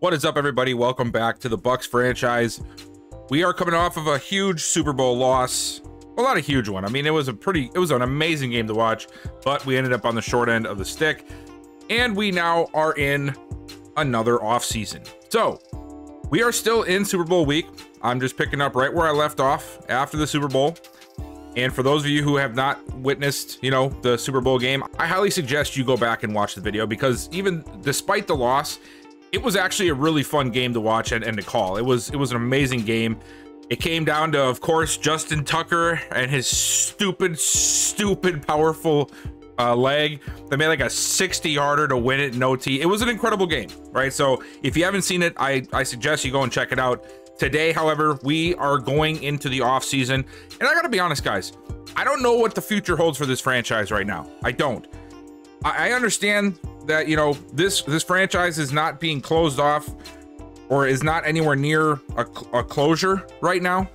What is up, everybody? Welcome back to the Bucs franchise. We are coming off of a huge Super Bowl loss. Well, not a huge one. I mean, it was a pretty, it was an amazing game to watch, but we ended up on the short end of the stick, and we now are in another off season. So we are still in Super Bowl week. I'm just picking up right where I left off after the Super Bowl. And for those of you who have not witnessed, you know, the Super Bowl game, I highly suggest you go back and watch the video because even despite the loss, it was actually a really fun game to watch and, and to call. It was it was an amazing game. It came down to, of course, Justin Tucker and his stupid, stupid, powerful uh, leg. They made like a 60 yarder to win it in OT. It was an incredible game, right? So if you haven't seen it, I, I suggest you go and check it out. Today, however, we are going into the off season, and I gotta be honest, guys. I don't know what the future holds for this franchise right now. I don't. I, understand that you know this this franchise is not being closed off or is not anywhere near a, a closure right now.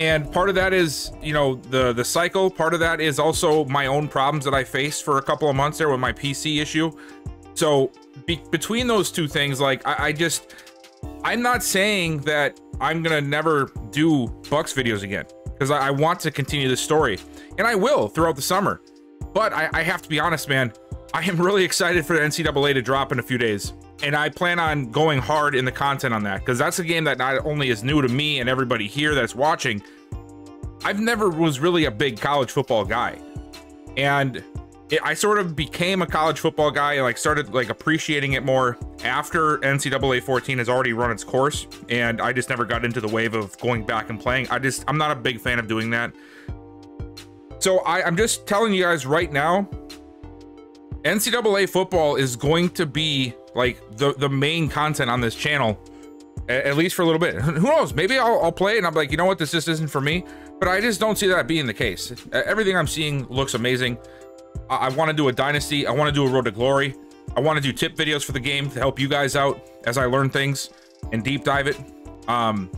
And part of that is you know the the cycle. Part of that is also my own problems that i faced for a couple of months there with my pc issue. So be, between those two things like I, I, just i'm not saying that i'm gonna never do bucs videos again because I, I, want to continue the story. And i will throughout the summer. But I, I have to be honest man I am really excited for the NCAA to drop in a few days. And I plan on going hard in the content on that because that's a game that not only is new to me and everybody here that's watching, I've never was really a big college football guy. And it, I sort of became a college football guy and like started like appreciating it more after NCAA 14 has already run its course. And I just never got into the wave of going back and playing. I just, I'm not a big fan of doing that. So I, I'm just telling you guys right now, NCAA football is going to be like the the main content on this channel, at, at least for a little bit. Who knows? Maybe I'll, I'll play and I'm like, you know what, this just isn't for me. But I just don't see that being the case. Everything I'm seeing looks amazing. I, I want to do a dynasty. I want to do a road to glory. I want to do tip videos for the game to help you guys out as I learn things and deep dive it. Um,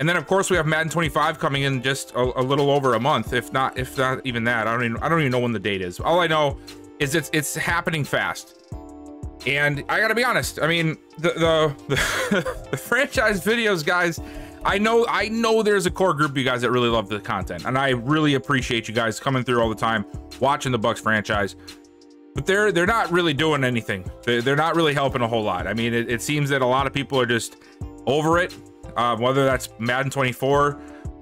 and then of course we have Madden 25 coming in just a, a, little over a month, if not if not even that. I don't even I don't even know when the date is. All I know is it's it's happening fast. And I gotta be honest, I mean, the the, the, the franchise videos, guys, I know I know there's a core group of you guys that really love the content, and I really appreciate you guys coming through all the time, watching the Bucs franchise. But they're they're not really doing anything. They're, not really helping a whole lot. I mean, it, it seems that a lot of people are just over it. Uh, whether that's Madden 24,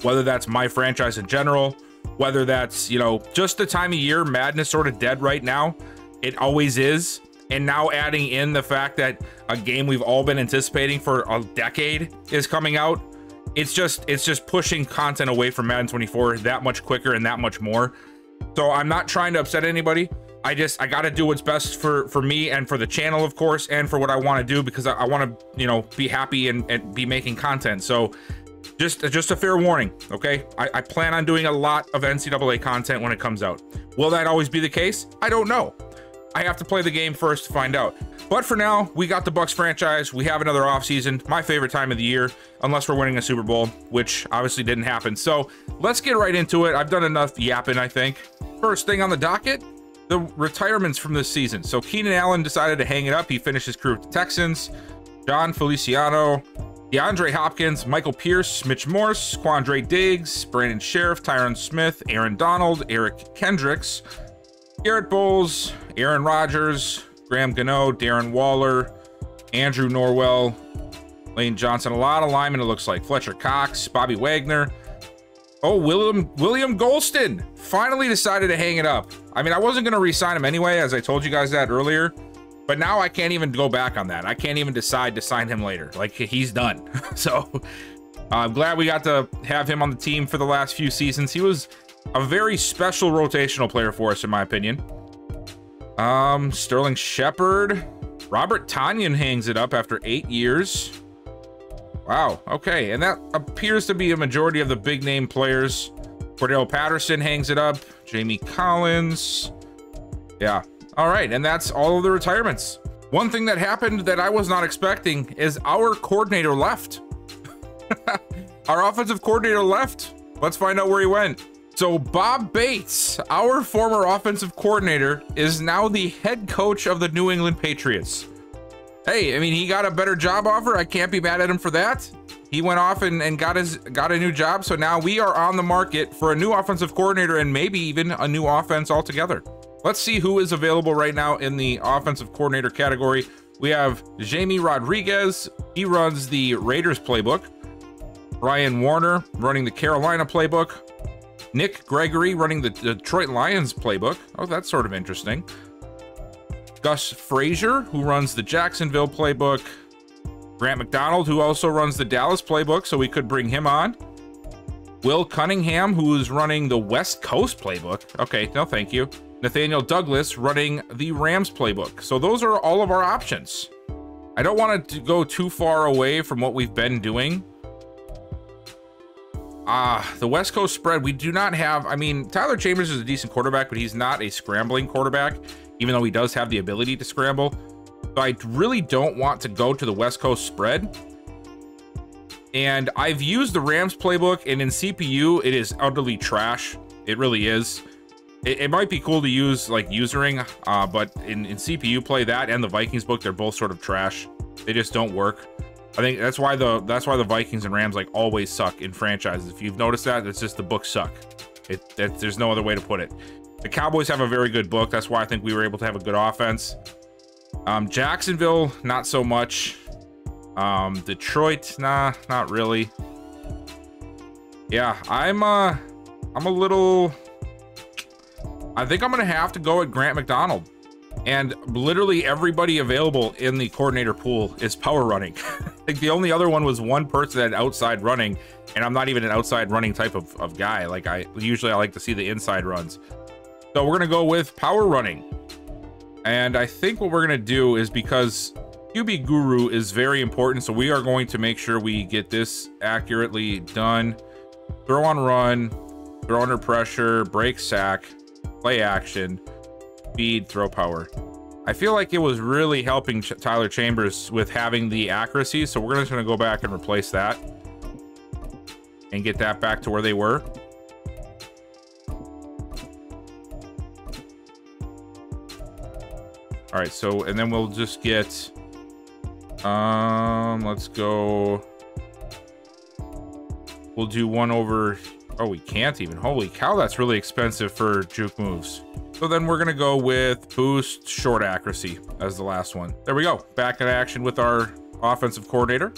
whether that's my franchise in general, whether that's, you know, just the time of year, Madden's sort of dead right now. It always is. And now adding in the fact that a game we've all been anticipating for a decade is coming out, it's just it's just pushing content away from Madden 24 that much quicker and that much more. So I'm not trying to upset anybody. I just I got to do what's best for for me and for the channel, of course, and for what I want to do because I, I want to you know be happy and, and be making content. So just, just a fair warning, okay? I, I plan on doing a lot of NCAA content when it comes out. Will that always be the case? I don't know. I have to play the game first to find out. But for now, we got the Bucs franchise. We have another offseason, my favorite time of the year, unless we're winning a Super Bowl, which obviously didn't happen. So let's get right into it. I've done enough yapping, I think. First thing on the docket, the retirements from this season. So Keenan Allen decided to hang it up. He finished his career with the Texans. Jon Feliciano DeAndre Hopkins, Michael Pierce, Mitch Morse, Quandre Diggs, Brandon Scherff, Tyron Smith, Aaron Donald, Eric Kendricks, Garett Bolles, Aaron Rodgers, Graham Gano, Darren Waller, Andrew Norwell, Lane Johnson. A lot of linemen, it looks like. Fletcher Cox, Bobby Wagner. Oh, William William Gholston finally decided to hang it up. I mean, I wasn't going to re-sign him anyway, as I told you guys that earlier. But now I can't even go back on that. I can't even decide to sign him later. Like he's done. so I'm glad we got to have him on the team for the last few seasons. He was a very special rotational player for us, in my opinion. Um, Sterling Shepard. Robert Tonyan hangs it up after eight years. Wow, okay. And that appears to be a majority of the big name players. Cordarrelle Patterson hangs it up. Jamie Collins. Yeah, all right, and that's all of the retirements. One thing that happened that I was not expecting is our coordinator left. our offensive coordinator left. Let's find out where he went. So Bob Bates, our former offensive coordinator, is now the head coach of the New England Patriots. hey, I mean, he got a better job offer. I can't be mad at him for that. He went off and, and got his got a new job. So now we are on the market for a new offensive coordinator and maybe even a new offense altogether. Let's see who is available right now in the offensive coordinator category. We have Jamie Rodriguez. He runs the Raiders playbook. Brian Warner running the Carolina playbook. Nick Gregory running the Detroit Lions playbook. Oh, that's sort of interesting. Gus Frazier, who runs the Jacksonville playbook. Grant McDonald, who also runs the Dallas playbook, so we could bring him on. Will Cunningham, who is running the West Coast playbook. Okay, no thank you. Nathaniel Douglas running the Rams playbook. So those are all of our options. I don't want to go too far away from what we've been doing. Ah, uh, the West Coast spread, we do not have, I mean, Tyler Chambers is a decent quarterback, but he's not a scrambling quarterback, even though he does have the ability to scramble. So I really don't want to go to the West Coast spread. And I've used the Rams playbook, and in CPU, it is utterly trash. It really is. It, it might be cool to use like usering, uh, but in, in CPU play, that and the Vikings book, they're both sort of trash. They just don't work. I think that's why the that's why the Vikings and Rams like always suck in franchises. If you've noticed that, it's just the books suck. It, it there's no other way to put it. The Cowboys have a very good book. That's why I think we were able to have a good offense. Um, Jacksonville, not so much. Um, Detroit, nah, not really. Yeah, I'm uh, I'm a little. I think I'm gonna have to go at Grant McDonald. And literally everybody available in the coordinator pool is power running. like the only other one was one person that outside running, and I'm not even an outside running type of, of guy. Like I usually I like to see the inside runs. So we're gonna go with power running. And I think what we're going to do is because QB Guru is very important, so we are going to make sure we get this accurately done. Throw on run, throw under pressure, break sack, play action, speed, throw power. I feel like it was really helping Ch Tyler Chambers with having the accuracy, so we're just going to go back and replace that and get that back to where they were. All right, so, and then we'll just get, um, let's go, we'll do one over, oh, we can't even, holy cow, that's really expensive for juke moves. So then we're gonna go with boost short accuracy as the last one. There we go, back in action with our offensive coordinator.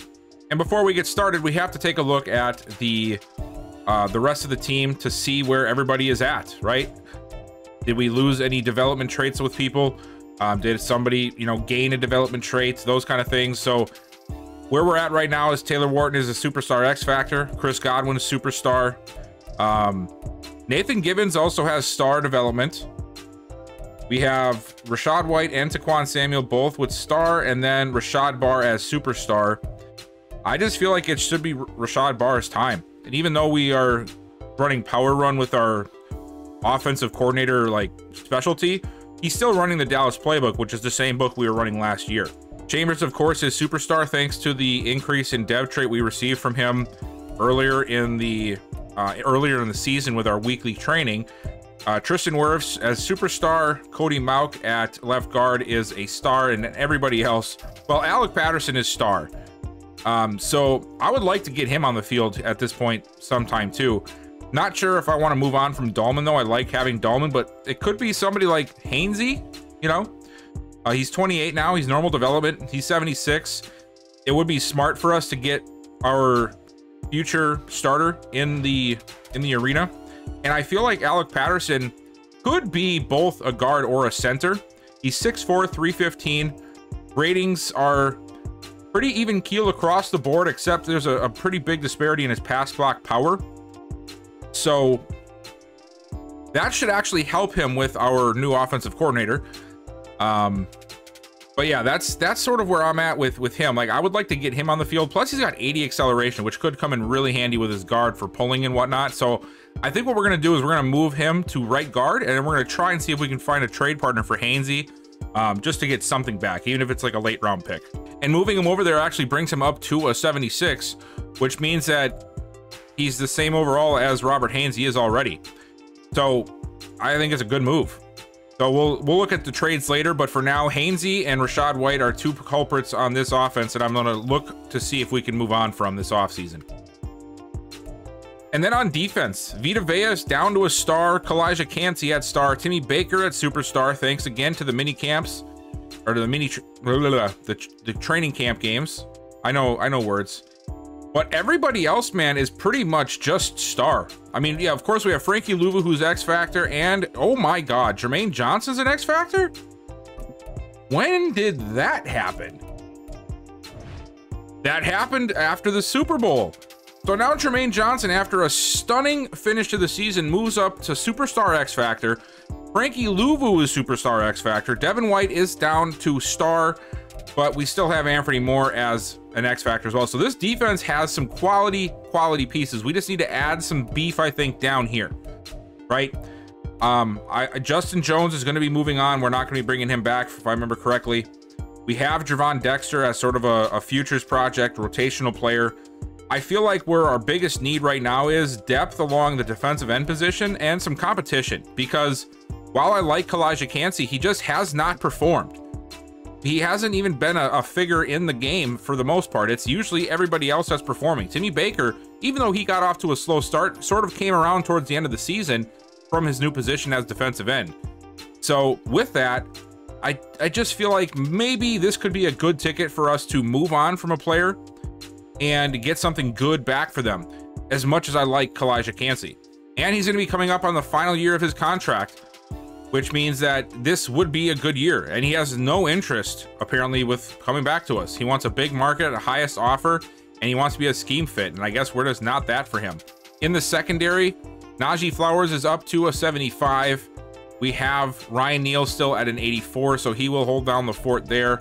And before we get started, we have to take a look at the uh, the rest of the team to see where everybody is at, right? Did we lose any development traits with people? Um, did somebody, you know, gain a development trait, those kind of things. So where we're at right now is Taylor Wharton is a superstar X Factor. Chris Godwin superstar. Um, Nathan Gibbons also has star development. We have Rachaad White and Taquan Samuel both with star, and then Rashad Barr as superstar. I just feel like it should be Rashad Barr's time. And even though we are running power run with our offensive coordinator like specialty, He's still running the Dallas playbook, which is the same book we were running last year. Chambers, of course, is superstar thanks to the increase in dev trait we received from him earlier in the uh, earlier in the season with our weekly training. Uh, Tristan Wirfs as superstar, Cody Mauch at left guard is a star, and everybody else, well, Alec Patterson is star. Um, so I would like to get him on the field at this point sometime too. Not sure if I want to move on from Dalman, though. I like having Dalman, but it could be somebody like Hainsey, you know? Uh, he's 28 now. He's normal development. He's 76. It would be smart for us to get our future starter in the in the arena. And I feel like Alec Patterson could be both a guard or a center. He's 6'4", 315. Ratings are pretty even keel across the board, except there's a, a pretty big disparity in his pass block power. So that should actually help him with our new offensive coordinator. Um, but yeah, that's that's sort of where I'm at with with him. Like I would like to get him on the field. Plus he's got 80 acceleration, which could come in really handy with his guard for pulling and whatnot. So I think what we're gonna do is we're gonna move him to right guard, and we're gonna try and see if we can find a trade partner for Hainsey, um, just to get something back, even if it's like a late round pick. And moving him over there actually brings him up to a 76, which means that he's the same overall as Robert Hainsey is already. So I think it's a good move. So we'll we'll look at the trades later, but for now, Hainsey and Rachaad White are two culprits on this offense, and I'm going to look to see if we can move on from this offseason. And then on defense, Vita Vea down to a star, Calijah Kancey at star, Timmy Baker at superstar. Thanks again to the mini camps or to the mini blah, blah, blah, the, the training camp games. I know I know words. But everybody else, man, is pretty much just star. I mean, yeah, of course we have Frankie Luvu, who's X Factor, and oh my God, Jermaine Johnson's an X Factor? When did that happen? That happened after the Super Bowl. So now Jermaine Johnson, after a stunning finish to the season, moves up to Superstar X Factor. Frankie Luvu is Superstar X Factor. Devin White is down to Star, but we still have Anthony Moore as an X Factor as well. So this defense has some quality, quality pieces. We just need to add some beef, I think, down here, right? Um, I, Justin Jones is going to be moving on. We're not going to be bringing him back, if I remember correctly. We have Gervon Dexter as sort of a, a futures project, rotational player. I feel like where our biggest need right now is depth along the defensive end position and some competition because while I like Calijah Kancey, he just has not performed. He hasn't even been a, a, figure in the game for the most part. It's usually everybody else that's performing. Timmy Baker, even though he got off to a slow start, sort of came around towards the end of the season from his new position as defensive end. So with that, I, I just feel like maybe this could be a good ticket for us to move on from a player and get something good back for them, as much as I like Calijah Kancey. And he's going to be coming up on the final year of his contract, which means that this would be a good year. And he has no interest, apparently, with coming back to us. He wants a big market the highest offer, and he wants to be a scheme fit. And I guess we're just not that for him. In the secondary, Najee Flowers is up to a 75. We have Ryan Neal still at an 84, so he will hold down the fort there.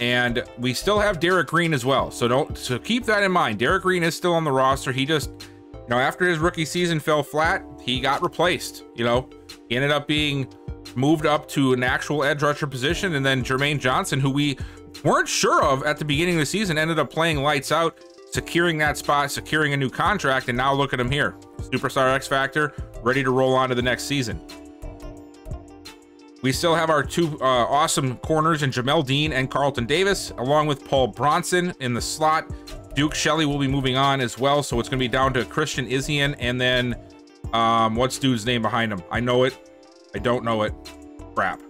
And we still have Derek Green as well. So don't so keep that in mind. Derek Green is still on the roster. He just you know, after his rookie season fell flat, he got replaced. You know, he ended up being moved up to an actual edge rusher position, and then Jermaine Johnson, who we weren't sure of at the beginning of the season, ended up playing lights out, securing that spot, securing a new contract, and now look at him here. Superstar X Factor, ready to roll on to the next season. We still have our two uh, awesome corners in Jamel Dean and Carlton Davis, along with Paul Bronson in the slot. Duke Shelley will be moving on as well, so it's going to be down to Christian Izien and then um, what's dude's name behind him? I know it. I don't know it. Crap.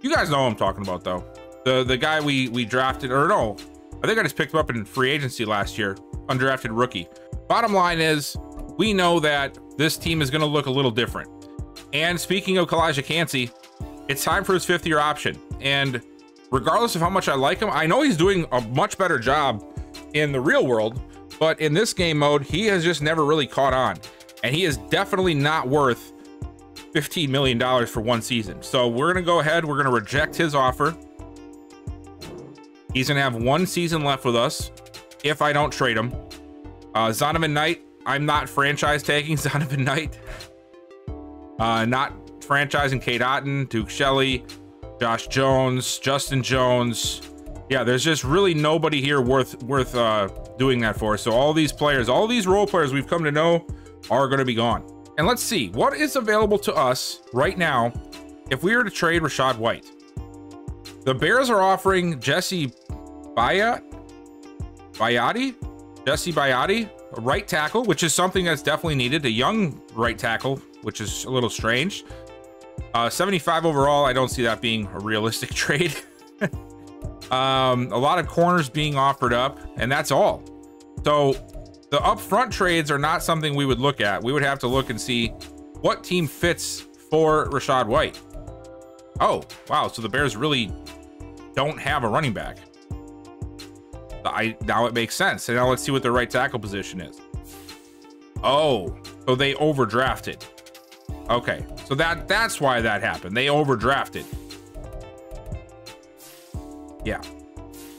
You guys know who I'm talking about, though. The the guy we we drafted, or no, I think I just picked him up in free agency last year, undrafted rookie. Bottom line is, we know that this team is going to look a little different. And speaking of Calijah Kancey, it's time for his fifth year option. And regardless of how much I like him, I know he's doing a much better job in the real world, but in this game mode, he has just never really caught on. And he is definitely not worth $15 million for one season. So we're going to go ahead. We're going to reject his offer. He's going to have one season left with us if I don't trade him. Uh, Zonovan Knight, I'm not franchise taking Zonovan Knight. Uh, not franchising Cade Otton, Duke Shelley, Josh Jones, Justin Jones. Yeah, there's just really nobody here worth worth uh, doing that for. So all these players, all these role players we've come to know are going to be gone. And let's see what is available to us right now if we were to trade Rachaad White. The Bears are offering Jesse Bayat, Bayati, Jesse Bayati, a right tackle, which is something that's definitely needed. A young right tackle, which is a little strange. Uh, 75 overall, I don't see that being a realistic trade. um, a lot of corners being offered up, and that's all. So the upfront trades are not something we would look at. We would have to look and see what team fits for Rachaad White. Oh, wow. So the Bears really don't have a running back. I now it makes sense. And now let's see what their right tackle position is. Oh, so they overdrafted. Okay, so that that's why that happened. They overdrafted. Yeah,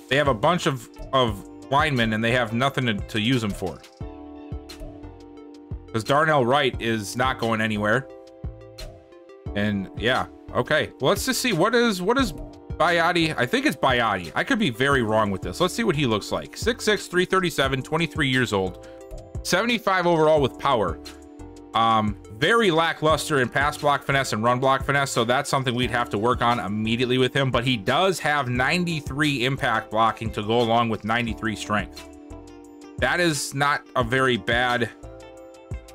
they have a bunch of of linemen and they have nothing to, to use them for. Because Darnell Wright is not going anywhere. And yeah, okay. Well, let's just see what is what is Bayati. I think it's Bayati. I could be very wrong with this. Let's see what he looks like. 6'6, 337, 23 years old, 75 overall with power. Um, very lackluster in pass block finesse and run block finesse, so that's something we'd have to work on immediately with him. But he does have 93 impact blocking to go along with 93 strength. That is not a very bad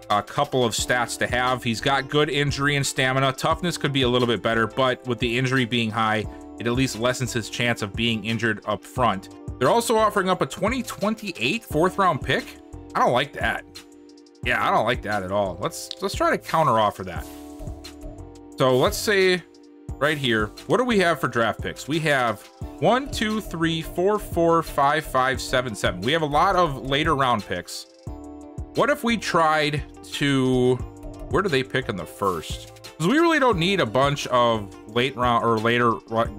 a couple of stats to have. He's got good injury and stamina. Toughness could be a little bit better, but with the injury being high, it at least lessens his chance of being injured up front. They're also offering up a 2028 fourth round pick. I don't like that. Yeah, I don't like that at all. Let's let's try to counter offer that. So let's say right here, what do we have for draft picks? We have one, two, three, four, four, five, five, seven, seven. We have a lot of later round picks. What if we tried to, where do they pick in the first? Because we really don't need a bunch of late round or later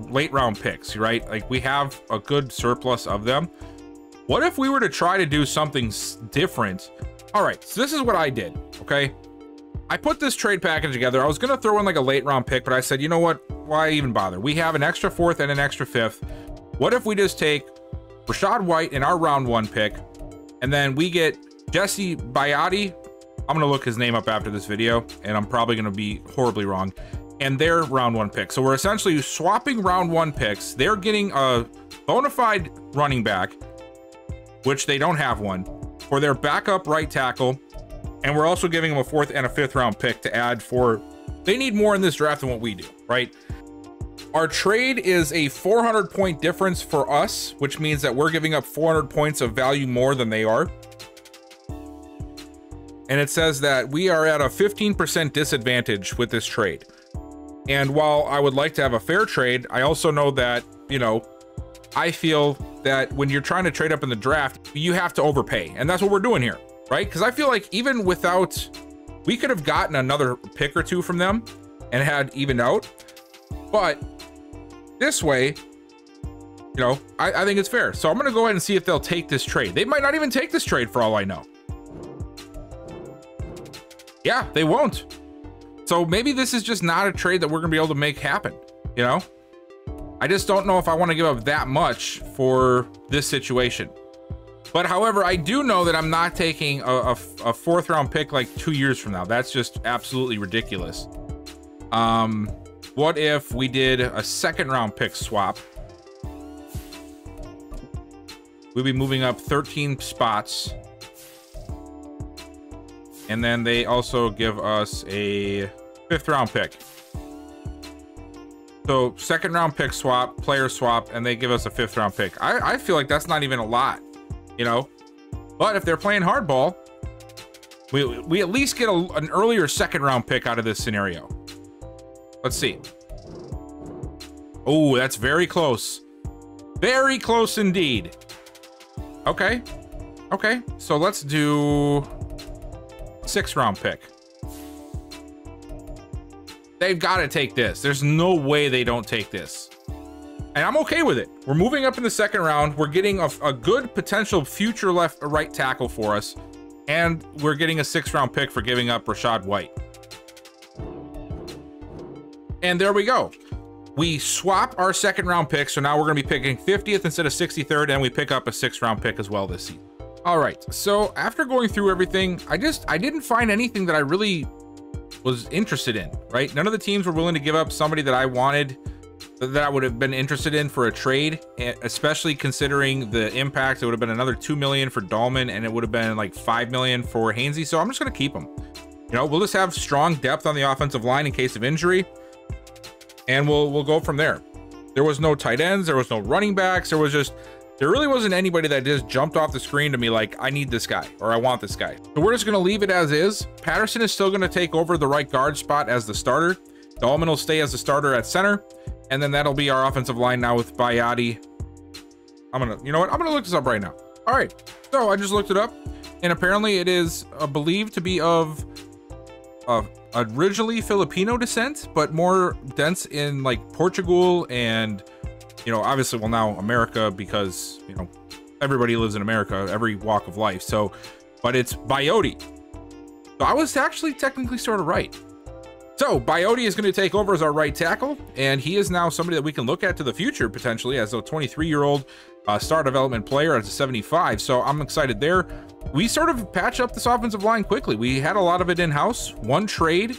late round picks, right? Like we have a good surplus of them. What if we were to try to do something different? All right, so this is what I did, okay? I put this trade package together. I was going to throw in like a late round pick, but I said, you know what? Why even bother? We have an extra fourth and an extra fifth. What if we just take Rachaad White in our round one pick, and then we get Jesse Biondi, I'm going to look his name up after this video, and I'm probably going to be horribly wrong, and their round one pick. So we're essentially swapping round one picks. They're getting a bona fide running back, which they don't have one, for their backup right tackle, and we're also giving them a fourth and a fifth round pick to add for. They need more in this draft than what we do, right? Our trade is a 400 point difference for us, which means that we're giving up 400 points of value more than they are and it says that we are at a 15% disadvantage with this trade. And while I would like to have a fair trade, I also know that, you know, I feel that when you're trying to trade up in the draft, you have to overpay. And that's what we're doing here, right? Because I feel like even without, we could have gotten another pick or two from them and had evened out. But this way, you know, I, I think it's fair. So I'm going to go ahead and see if they'll take this trade. They might not even take this trade for all I know. Yeah, they won't. So maybe this is just not a trade that we're going to be able to make happen, you know? I just don't know if I want to give up that much for this situation. But however, I do know that I'm not taking a, a, a, fourth round pick like two years from now. That's just absolutely ridiculous. Um, what if we did a second round pick swap? We'd be moving up 13 spots and then they also give us a fifth round pick. So second round pick swap, player swap, and they give us a fifth round pick. I, I feel like that's not even a lot, you know? But if they're playing hardball, we, we at least get a, an earlier second round pick out of this scenario. Let's see. Oh, that's very close. Very close indeed. Okay. Okay, so let's do six round pick. They've got to take this. There's no way they don't take this. And I'm okay with it. We're moving up in the second round. We're getting a, a good potential future left right tackle for us. And we're getting a six round pick for giving up Rachaad White. And there we go. We swap our second round pick. So now we're going to be picking 50th instead of 63rd. And we pick up a six round pick as well this season. All right, so after going through everything, I just, I didn't find anything that I really was interested in, right? None of the teams were willing to give up somebody that I wanted, that I would have been interested in for a trade, eh, especially considering the impact. It would have been another 2 million for Dalman and it would have been like 5 million for Hainsey. So I'm just going to keep him. You know, we'll just have strong depth on the offensive line in case of injury and we'll, we'll go from there. There was no tight ends. There was no running backs. There was just there really wasn't anybody that just jumped off the screen to me like, I need this guy or I want this guy. So we're just going to leave it as is. Patterson is still going to take over the right guard spot as the starter. Dalman will stay as the starter at center. And then that'll be our offensive line now with Biondi. I'm going to, you know what? I'm going to look this up right now. All right. So I just looked it up. And apparently it is uh, believed to be of uh, originally Filipino descent, but more dense in like Portugal and you know, obviously, well, now America because, you know, everybody lives in America, every walk of life. So, but it's Biondi. So I was actually technically sort of right. So Biondi is going to take over as our right tackle, and he is now somebody that we can look at to the future potentially as a 23 year old uh, star development player as a 75. So I'm excited there. we sort of patch up this offensive line quickly. We had a lot of it in-house. One trade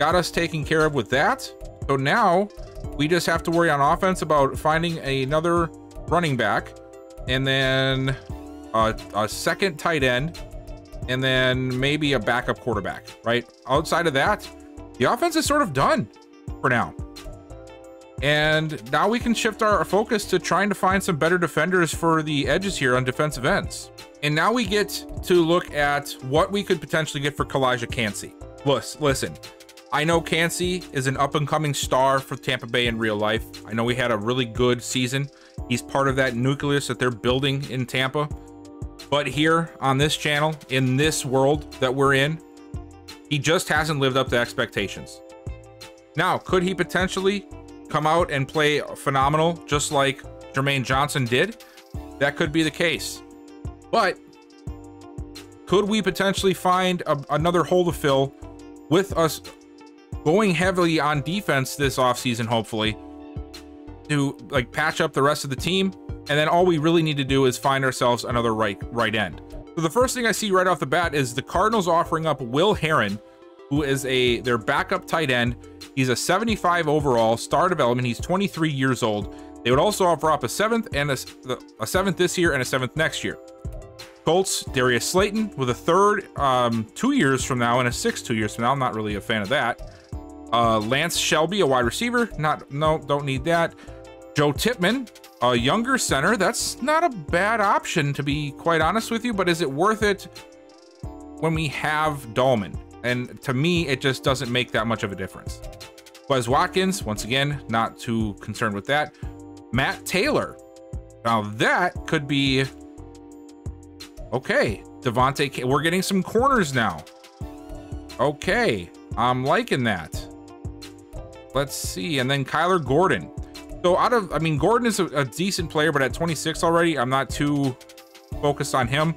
got us taken care of with that. So now we just have to worry on offense about finding another running back and then a, a second tight end and then maybe a backup quarterback, right? Outside of that, the offense is sort of done for now. And now we can shift our focus to trying to find some better defenders for the edges here on defensive ends. And now we get to look at what we could potentially get for Calijah Kancey. Listen, I know Kancey is an up and coming star for Tampa Bay in real life. I know he had a really good season. He's part of that nucleus that they're building in Tampa. But here on this channel, in this world that we're in, he just hasn't lived up to expectations. Now, could he potentially come out and play phenomenal just like Jermaine Johnson did? That could be the case. But could we potentially find a, another hole to fill with us going heavily on defense this offseason, hopefully, to like patch up the rest of the team. And then all we really need to do is find ourselves another right right end. So the first thing I see right off the bat is the Cardinals offering up Will Heron, who is a their backup tight end. He's a 75 overall star development. He's 23 years old. They would also offer up a seventh and a, a seventh this year and a seventh next year. Colts, Darius Slayton with a third um, two years from now and a sixth two years from now. I'm not really a fan of that. Uh, Lance Shelby, a wide receiver. Not, no, don't need that. Joe Tippmann, a younger center. That's not a bad option, to be quite honest with you, but is it worth it when we have Dalman? And to me, it just doesn't make that much of a difference. Quez Watkins, once again, not too concerned with that. Matt Taylor. Now that could be okay. Devontae, we're getting some corners now. Okay, I'm liking that. Let's see. And then Kyler Gordon. So out of, I mean, Gordon is a, a, decent player, but at 26 already, I'm not too focused on him.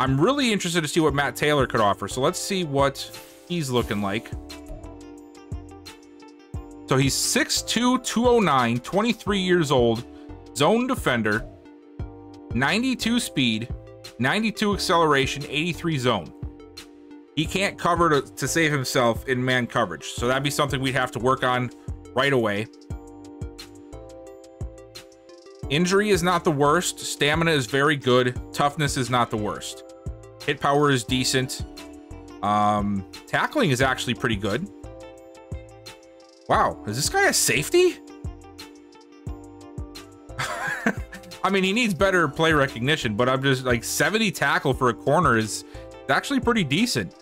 I'm really interested to see what Matt Taylor could offer. So let's see what he's looking like. So he's 6'2", 209, 23 years old, zone defender, 92 speed, 92 acceleration, 83 zone. He can't cover to, to save himself in man coverage. So that'd be something we'd have to work on right away. Injury is not the worst. Stamina is very good. Toughness is not the worst. Hit power is decent. Um, tackling is actually pretty good. Wow, is this guy a safety? I mean, he needs better play recognition, but I'm just like 70 tackle for a corner is actually pretty decent.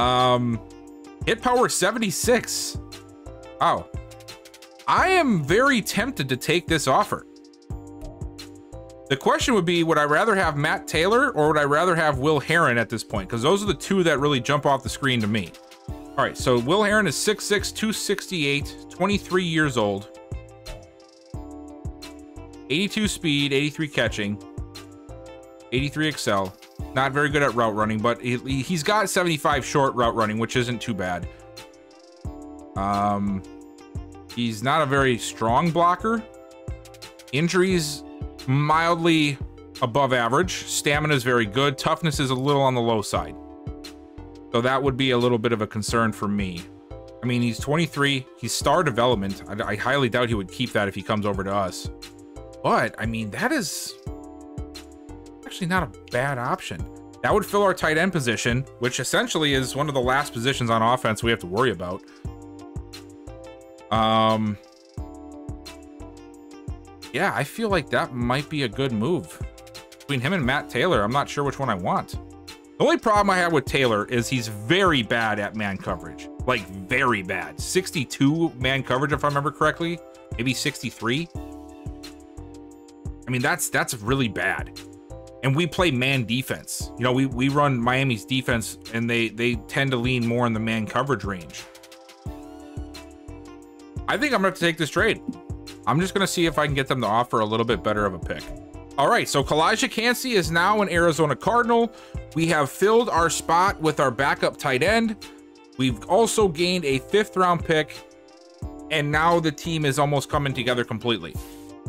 Um, hit power 76. Wow. I am very tempted to take this offer. The question would be, would I rather have Matt Taylor or would I rather have Will Heron at this point? Because those are the two that really jump off the screen to me. All right, so Will Heron is 6'6", 268, 23 years old. 82 speed, 83 catching, 83 excel. Not very good at route running, but he, he's got 75 short route running, which isn't too bad. Um, he's not a very strong blocker. Injuries mildly above average. Stamina is very good. Toughness is a little on the low side. So that would be a little bit of a concern for me. I mean, he's 23. He's star development. I, I highly doubt he would keep that if he comes over to us. But, I mean, that is actually not a bad option. That would fill our tight end position, which essentially is one of the last positions on offense we have to worry about. Um, yeah, I feel like that might be a good move. Between him and Matt Taylor, I'm not sure which one I want. The only problem I have with Taylor is he's very bad at man coverage. Like, very bad. 62 man coverage, if I remember correctly. Maybe 63. I mean, that's that's really bad and we play man defense. You know, we we run Miami's defense, and they they tend to lean more in the man coverage range. I think I'm gonna have to take this trade. I'm just gonna see if I can get them to offer a little bit better of a pick. All right, so Calijah Kancey is now an Arizona Cardinal. We have filled our spot with our backup tight end. We've also gained a fifth round pick, and now the team is almost coming together completely.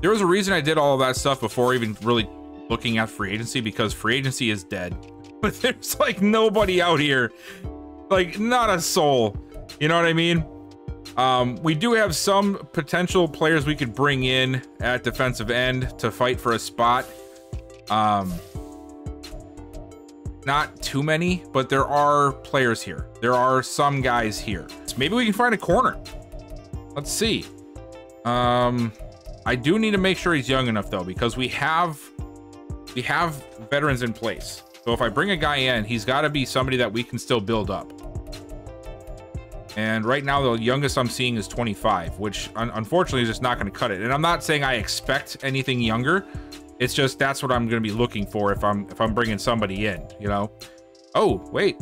There was a reason I did all of that stuff before even really looking at free agency because free agency is dead. but there's like nobody out here. Like not a soul. You know what I mean? Um, we do have some potential players we could bring in at defensive end to fight for a spot. Um, not too many, but there are players here. There are some guys here. So maybe we can find a corner. Let's see. Um, I do need to make sure he's young enough though, because we have we have veterans in place. So if I bring a guy in, he's got to be somebody that we can still build up. And right now, the youngest I'm seeing is 25, which un unfortunately is just not going to cut it. And I'm not saying I expect anything younger. It's just that's what I'm going to be looking for if I'm if I'm bringing somebody in, you know. Oh, wait.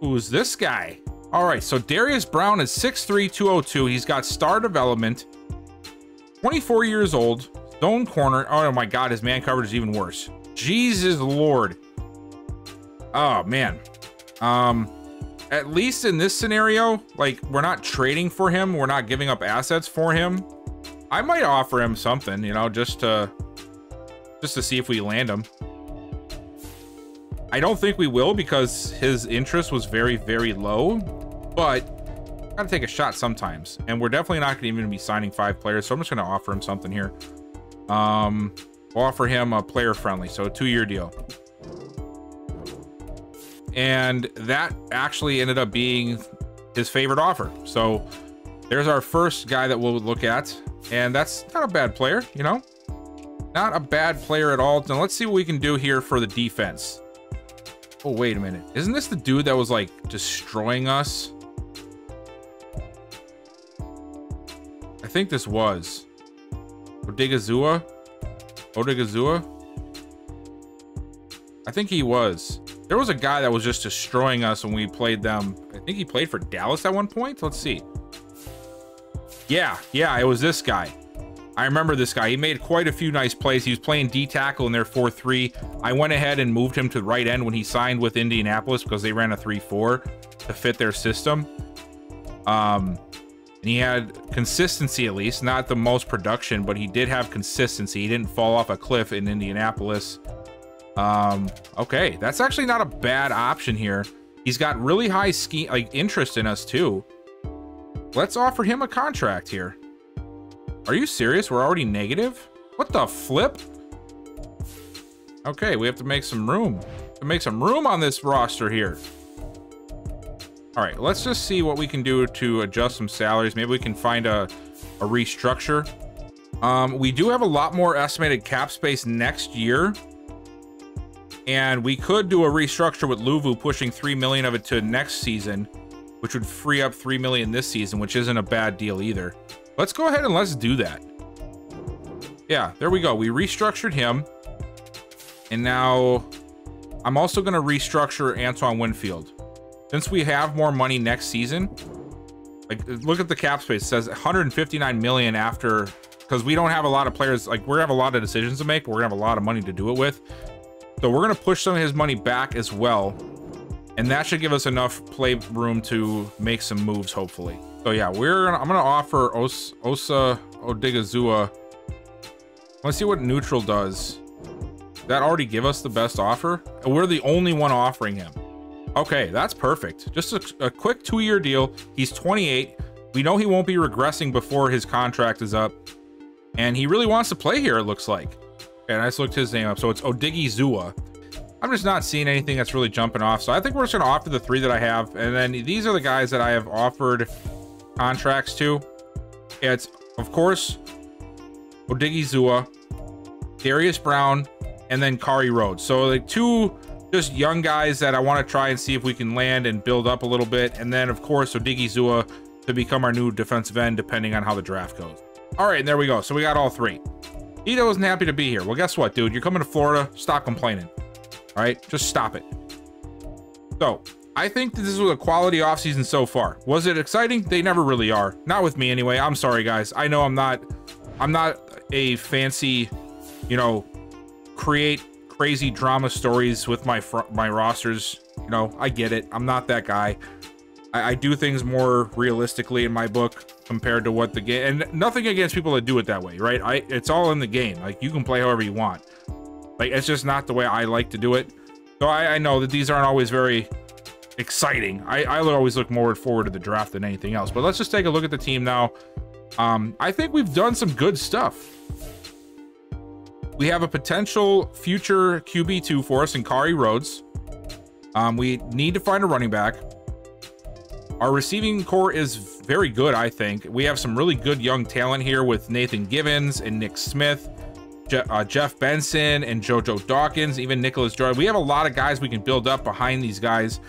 Who's this guy? All right, so Darius Brown is 6'3", 202. He's got star development. 24 years old. Stone corner. Oh my god, his man coverage is even worse. Jesus Lord. Oh man. Um at least in this scenario, like we're not trading for him, we're not giving up assets for him. I might offer him something, you know, just to just to see if we land him. I don't think we will because his interest was very, very low, but gotta take a shot sometimes. And we're definitely not gonna even be signing five players, so I'm just gonna offer him something here. Um, offer him a player friendly, so a two-year deal and that actually ended up being his favorite offer. So there's our first guy that we'll look at, and that's not a bad player, you know? Not a bad player at all. Now let's see what we can do here for the defense. Oh, wait a minute. Isn't this the dude that was like destroying us? I think this was. Odighizuwa? Odighizuwa? I think he was. There was a guy that was just destroying us when we played them. I think he played for Dallas at one point. Let's see. Yeah, yeah, it was this guy. I remember this guy. He made quite a few nice plays. He was playing D tackle in their 4-3. I went ahead and moved him to the right end when he signed with Indianapolis because they ran a 3-4 to fit their system. Um, he had consistency at least, not the most production, but he did have consistency. He didn't fall off a cliff in Indianapolis. Um, okay, that's actually not a bad option here. He's got really high ski like interest in us too. Let's offer him a contract here. Are you serious? We're already negative? What the flip? Okay, we have to make some room. To make some room on this roster here. All right, let's just see what we can do to adjust some salaries. Maybe we can find a, a restructure. Um, we do have a lot more estimated cap space next year. And we could do a restructure with Luvu pushing 3 million of it to next season, which would free up 3 million this season, which isn't a bad deal either. Let's go ahead and let's do that. Yeah, there we go. We restructured him. And now I'm also going to restructure Antoine Winfield. Since we have more money next season, like look at the cap space. It says 159 million after because we don't have a lot of players. Like we're gonna have a lot of decisions to make. But We're gonna have a lot of money to do it with. So we're to push some of his money back as well. And that should give us enough play room to make some moves, hopefully. So yeah, we're gonna, I'm to offer Os, Osa Odighizuwa. Let's see what neutral does. That already give us the best offer? We're the only one offering him. Okay, that's perfect. Just a, a quick two-year deal. He's 28. We know he won't be regressing before his contract is up. And he really wants to play here, it looks like. And I just looked his name up. So it's Odighizuwa. I'm just not seeing anything that's really jumping off. So I think we're just going to offer the three that I have. And then these are the guys that I have offered contracts to. It's, of course, Odighizuwa, Darius Brown, and then Kari Rhodes. So like two just young guys that I want to try and see if we can land and build up a little bit. And then, of course, Odighizuwa to become our new defensive end, depending on how the draft goes. All right, and there we go. So we got all three. Ito wasn't happy to be here. Well, guess what, dude? You're coming to Florida. Stop complaining. All right? Just stop it. So, I think this was a quality offseason so far. Was it exciting? They never really are. Not with me anyway. I'm sorry, guys. I know I'm not I'm not a fancy, you know, create crazy drama stories with my my rosters. You know, I get it. I'm not that guy. I, I do things more realistically in my book compared to what the game and nothing against people that do it that way, right? I it's all in the game. Like you can play however you want. Like it's just not the way I like to do it. So I, I know that these aren't always very exciting. I, I always look more forward to the draft than anything else. But let's just take a look at the team now. Um, I think we've done some good stuff. We have a potential future QB2 for us in Kari Rhodes. Um, we need to find a running back. Our receiving core is very good, I think. We have some really good young talent here with Nathan Givens and Nick Smith, Je uh, Jeff Benson and JoJo Dawkins, even Nicholas Jordan. We have a lot of guys we can build up behind these guys.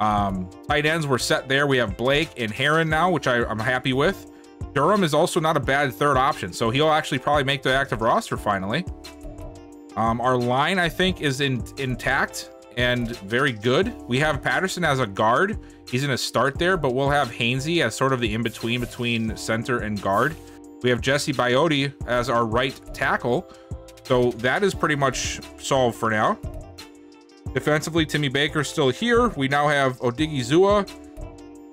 Um, tight ends, we're set there. We have Blake and Heron now, which I, I'm happy with. Durham is also not a bad third option, so he'll actually probably make the active roster finally. Um, our line, I think, is in, intact and very good. We have Patterson as a guard. He's going to start there, but we'll have Hainsey as sort of the in-between between center and guard. We have Jesse Biote as our right tackle. So that is pretty much solved for now. Defensively, Timmy Baker still here. We now have Odighizuwa,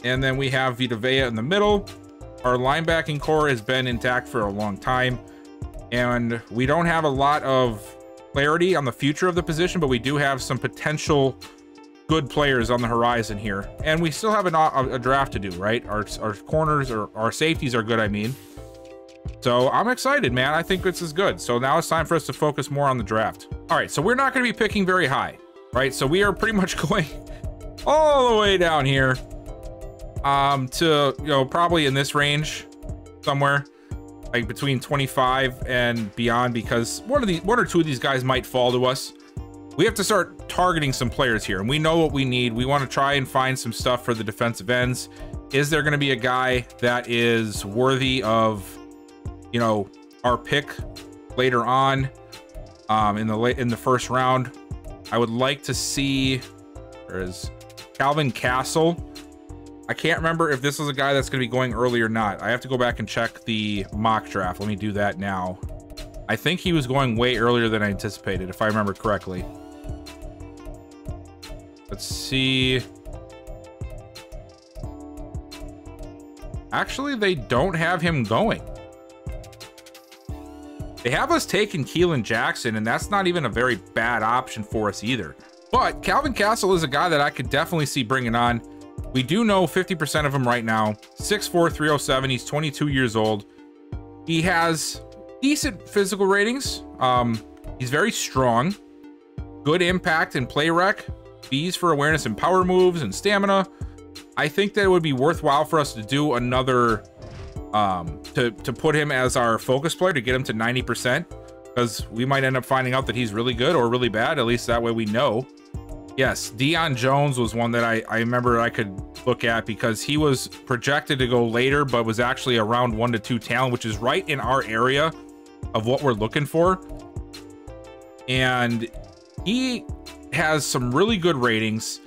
and then we have Vita Vea in the middle. Our linebacking corps has been intact for a long time, and we don't have a lot of clarity on the future of the position, but we do have some potential good players on the horizon here. And we still have an, a, draft to do, right? Our, our corners or our safeties are good, I mean. So I'm excited, man. I think this is good. So now it's time for us to focus more on the draft. All right, so we're not going to be picking very high, right? So we are pretty much going all the way down here um, to, you know, probably in this range somewhere like between 25 and beyond because one of the one or two of these guys might fall to us. We have to start targeting some players here and we know what we need. We want to try and find some stuff for the defensive ends. Is there going to be a guy that is worthy of, you know, our pick later on um, in the late in the first round? I would like to see there is Calvin Castle I can't remember if this is a guy that's going to be going early or not. I have to go back and check the mock draft. Let me do that now. I think he was going way earlier than I anticipated, if I remember correctly. Let's see. Actually, they don't have him going. They have us taking Keelan Jackson, and that's not even a very bad option for us either. But Calvin Castle is a guy that I could definitely see bringing on. We do know 50% of him right now. 6'4", 307. He's 22 years old. He has decent physical ratings. Um, he's very strong. Good impact and play rec. B's for awareness and power moves and stamina. I think that it would be worthwhile for us to do another um, to, to put him as our focus player to get him to 90% because we might end up finding out that he's really good or really bad. At least that way we know. Yes, Deion Jones was one that I, I remember I could look at because he was projected to go later, but was actually around one to two talent, which is right in our area of what we're looking for. And he has some really good ratings.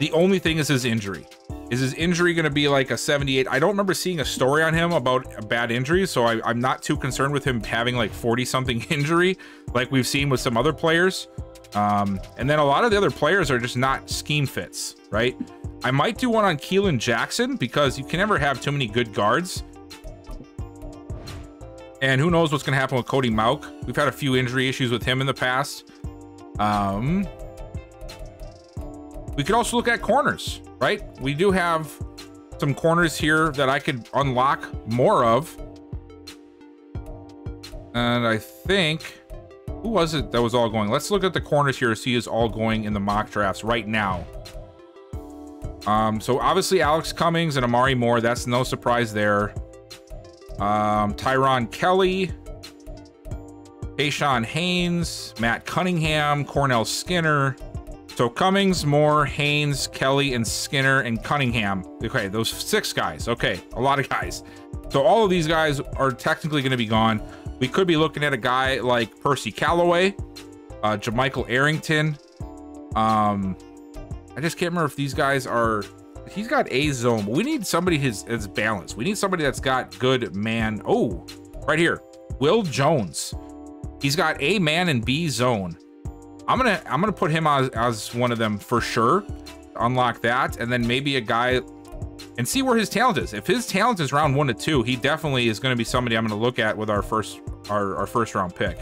The only thing is his injury. Is his injury going to be like a 78? I don't remember seeing a story on him about a bad injury, so I, I'm not too concerned with him having like 40 something injury like we've seen with some other players. Um, and then a lot of the other players are just not scheme fits, right? I might do one on Keelan Jackson because you can never have too many good guards. And who knows what's going to happen with Cody Mauch. We've had a few injury issues with him in the past. Um, we could also look at corners, right? We do have some corners here that I could unlock more of. And I think who was it that was all going? Let's look at the corners here to see who's all going in the mock drafts right now. Um, so obviously Alex Cummings and Amari Moore, that's no surprise there. Um, Tyron Kelly, Tayshawn Haynes, Matt Cunningham, Cornell Skinner. So Cummings, Moore, Haynes, Kelly, and Skinner, and Cunningham. Okay, those six guys. Okay, a lot of guys. So all of these guys are technically going to be gone. We could be looking at a guy like Percy Callaway, uh, Jamichael Arrington. Um, I just can't remember if these guys are. He's got a zone, but we need somebody his balanced. We need somebody that's got good man. Oh, right here, Will Jones. He's got a man and B zone. I'm gonna I'm gonna put him as, as one of them for sure. Unlock that, and then maybe a guy and see where his talent is. If his talent is round one to two, he definitely is going to be somebody I'm going to look at with our first our, our first round pick.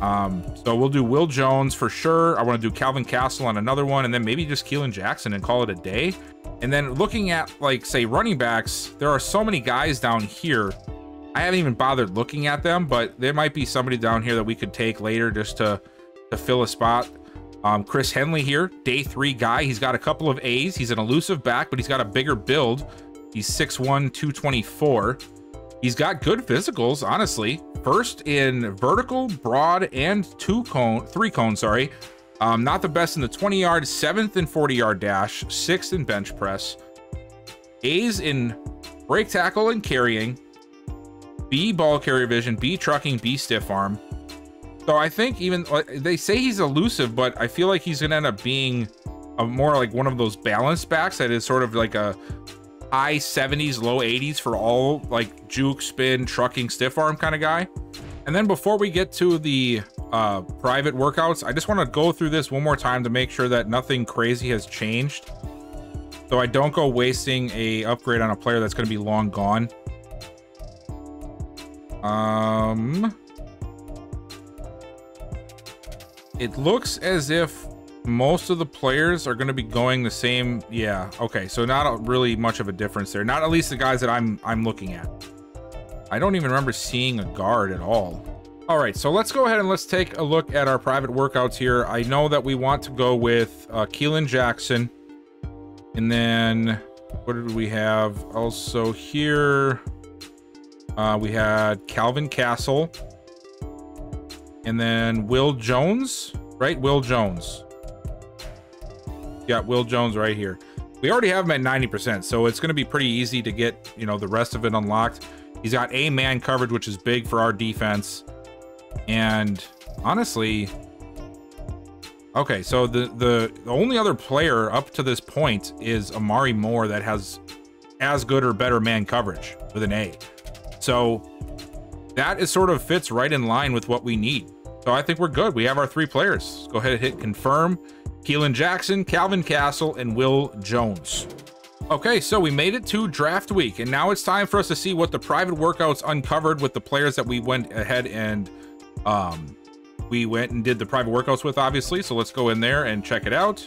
Um, so we'll do Will Jones for sure. I want to do Calvin Castle on another one, and then maybe just Keelan Jackson and call it a day. And then looking at like say running backs, there are so many guys down here. I haven't even bothered looking at them, but there might be somebody down here that we could take later just to to fill a spot. Um, Chris Henley here, day three guy. He's got a couple of A's. He's an elusive back, but he's got a bigger build. He's 6'1", 224. He's got good physicals, honestly. First in vertical, broad, and two cone, three cone, sorry. Um, not the best in the 20 yard, seventh in 40 yard dash, sixth in bench press. A's in break tackle and carrying. B ball carrier vision, B trucking, B stiff arm. So I think even they say he's elusive, but I feel like he's gonna end up being a more like one of those balanced backs that is sort of like a high 70s, low 80s for all like juke, spin, trucking, stiff arm kind of guy. And then before we get to the uh, private workouts, I just want to go through this one more time to make sure that nothing crazy has changed. So I don't go wasting a upgrade on a player that's going to be long gone. Um, it looks as if most of the players are going to be going the same. Yeah. Okay. So not really much of a difference there. Not at least the guys that I'm I'm looking at. I don't even remember seeing a guard at all. All right. So let's go ahead and let's take a look at our private workouts here. I know that we want to go with uh, Keelan Jackson. And then what did we have also here? Uh, we had Calvin Castle. And then Will Jones, right? Will Jones. Got Will Jones right here. We already have him at 90%, so it's going to be pretty easy to get, you know, the rest of it unlocked. He's got a man coverage, which is big for our defense. And honestly, okay, so the, the, the only other player up to this point is Amari Moore that has as good or better man coverage with an A. So that is sort of fits right in line with what we need. So I think we're good. We have our three players. Go ahead and hit confirm. Keelan Jackson, Calvin Castle, and Will Jones. Okay, so we made it to draft week, and now it's time for us to see what the private workouts uncovered with the players that we went ahead and um, we went and did the private workouts with, obviously. So let's go in there and check it out.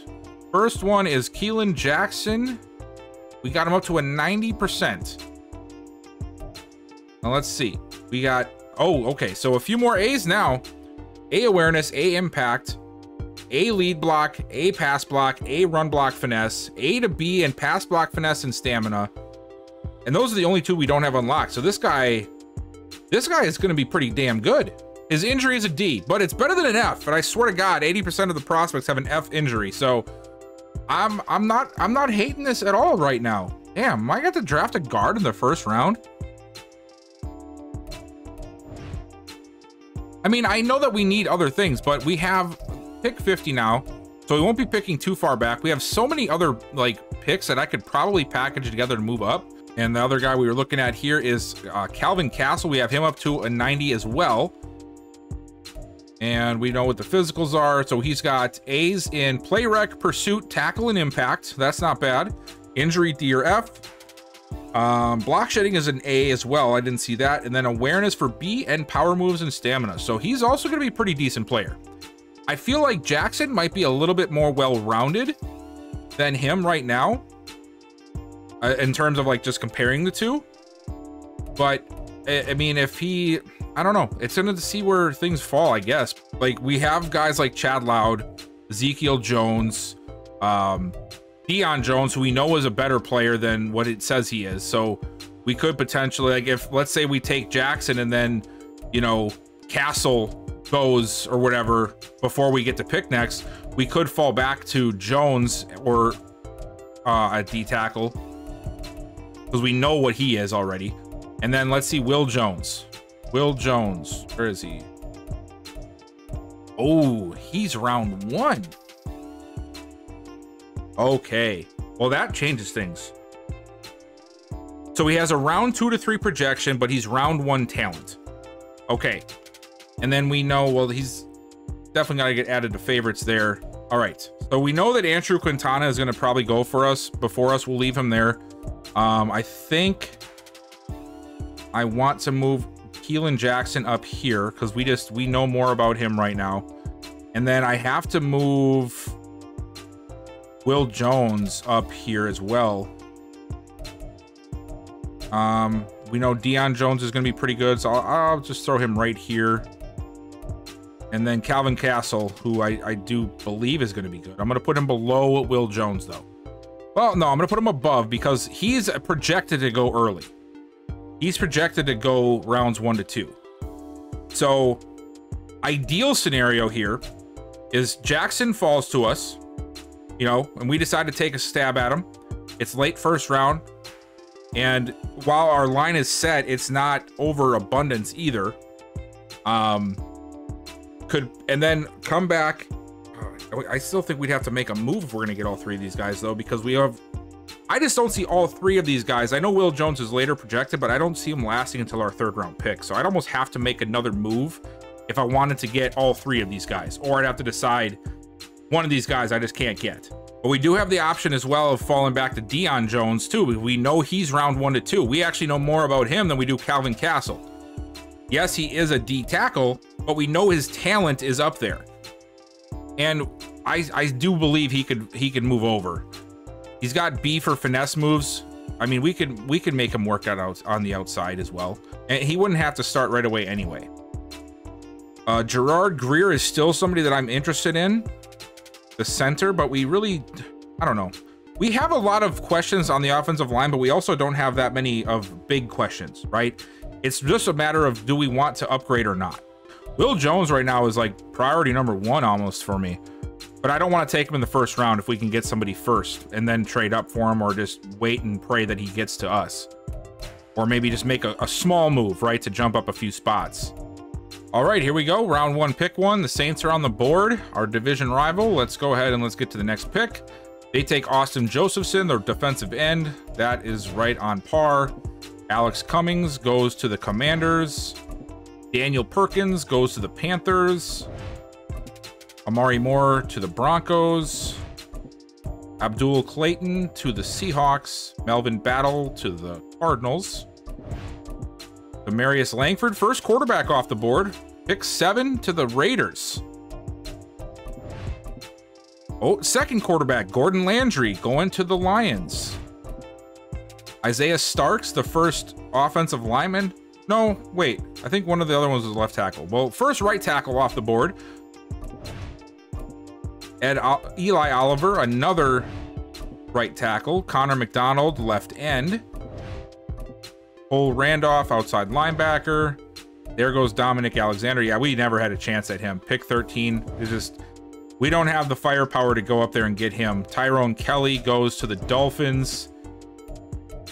First one is Keelan Jackson. We got him up to a 90%. Now let's see. We got, oh, okay. So a few more A's now. A awareness, A impact, A lead block, A pass block, A run block finesse, A to B and pass block finesse and stamina. And those are the only two we don't have unlocked. So this guy, this guy is going to be pretty damn good. His injury is a D, but it's better than an F. But I swear to God, 80% of the prospects have an F injury. So I'm I'm not I'm not hating this at all right now. Damn, I got to draft a guard in the first round. I mean, I know that we need other things, but we have pick 50 now, so we won't be picking too far back. We have so many other like picks that I could probably package together to move up. And the other guy we were looking at here is uh, Calvin Castle. We have him up to a 90 as well. And we know what the physicals are. So he's got A's in play rec, pursuit, tackle, and impact. That's not bad. Injury D or F. Um, block shedding is an A as well. I didn't see that. And then awareness for B and power moves and stamina. So he's also going to be a pretty decent player. I feel like Jackson might be a little bit more well-rounded than him right now. Uh, in terms of like just comparing the two. But I, I mean, if he, I don't know, it's going to see where things fall, I guess. Like we have guys like Chad Loud, Ezekiel Jones, um, Deion Jones, who we know is a better player than what it says he is. So we could potentially, like, if let's say we take Jackson and then, you know, Castle goes or whatever before we get to pick next, we could fall back to Jones or uh, at D tackle because we know what he is already. And then let's see Will Jones. Will Jones, where is he? Oh, he's round one. Okay. Well, that changes things. So he has a round two to three projection, but he's round one talent. Okay. And then we know, well, he's definitely got to get added to favorites there. All right. So we know that Andrew Quintana is going to probably go for us before us. We'll leave him there. Um, I think I want to move Keelan Jackson up here because we just we know more about him right now. And then I have to move Will Jones up here as well. Um, we know Deion Jones is going to be pretty good, so I'll, I'll, just throw him right here. And then Calvin Castle, who I, I do believe is going to be good. I'm going to put him below Will Jones, though. Well, no, I'm going to put him above because he's projected to go early. He's projected to go rounds one to two. So, ideal scenario here is Jackson falls to us, you know, and we decide to take a stab at him. It's late first round. And while our line is set, it's not over abundance either. Um, could and then come back. Oh, I still think we'd have to make a move if we're gonna get all three of these guys though, because we have. I just don't see all three of these guys. I know Will Jones is later projected, but I don't see him lasting until our third round pick. So I'd almost have to make another move if I wanted to get all three of these guys, or I'd have to decide one of these guys I just can't get. But we do have the option as well of falling back to Deion Jones too. We know he's round one to two. We actually know more about him than we do Calvin Castle. Yes, he is a D tackle, but we know his talent is up there. And I, I do believe he could he could move over. He's got B for finesse moves. I mean, we could we could make him work out on the outside as well, and he wouldn't have to start right away anyway. Uh, Gerard Greer is still somebody that I'm interested in the center, but we really, I don't know. We have a lot of questions on the offensive line, but we also don't have that many of big questions, right? It's just a matter of do we want to upgrade or not. Will Jones right now is like priority number one almost for me, but I don't want to take him in the first round if we can get somebody first and then trade up for him or just wait and pray that he gets to us. Or maybe just make a, a small move, right, to jump up a few spots. All right, here we go. Round one, pick one. The Saints are on the board, our division rival. Let's go ahead and let's get to the next pick. They take Austin Josephson, their defensive end. That is right on par. Alex Cummings goes to the Commanders. Daniel Perkins goes to the Panthers. Amari Moore to the Broncos. Abdul Clayton to the Seahawks. Melvin Battle to the Cardinals. Demarius Langford, first quarterback off the board. Pick seven to the Raiders. Oh, second quarterback, Gordon Landry, going to the Lions. Isaiah Starks, the first offensive lineman. No, wait. I think one of the other ones was left tackle. Well, first right tackle off the board. Ed Eli Oliver, another right tackle. Connor McDonald, left end. Cole Randolph, outside linebacker. There goes Dominic Alexander. Yeah, we never had a chance at him. Pick 13 is just we don't have the firepower to go up there and get him. Tyrone Kelly goes to the Dolphins.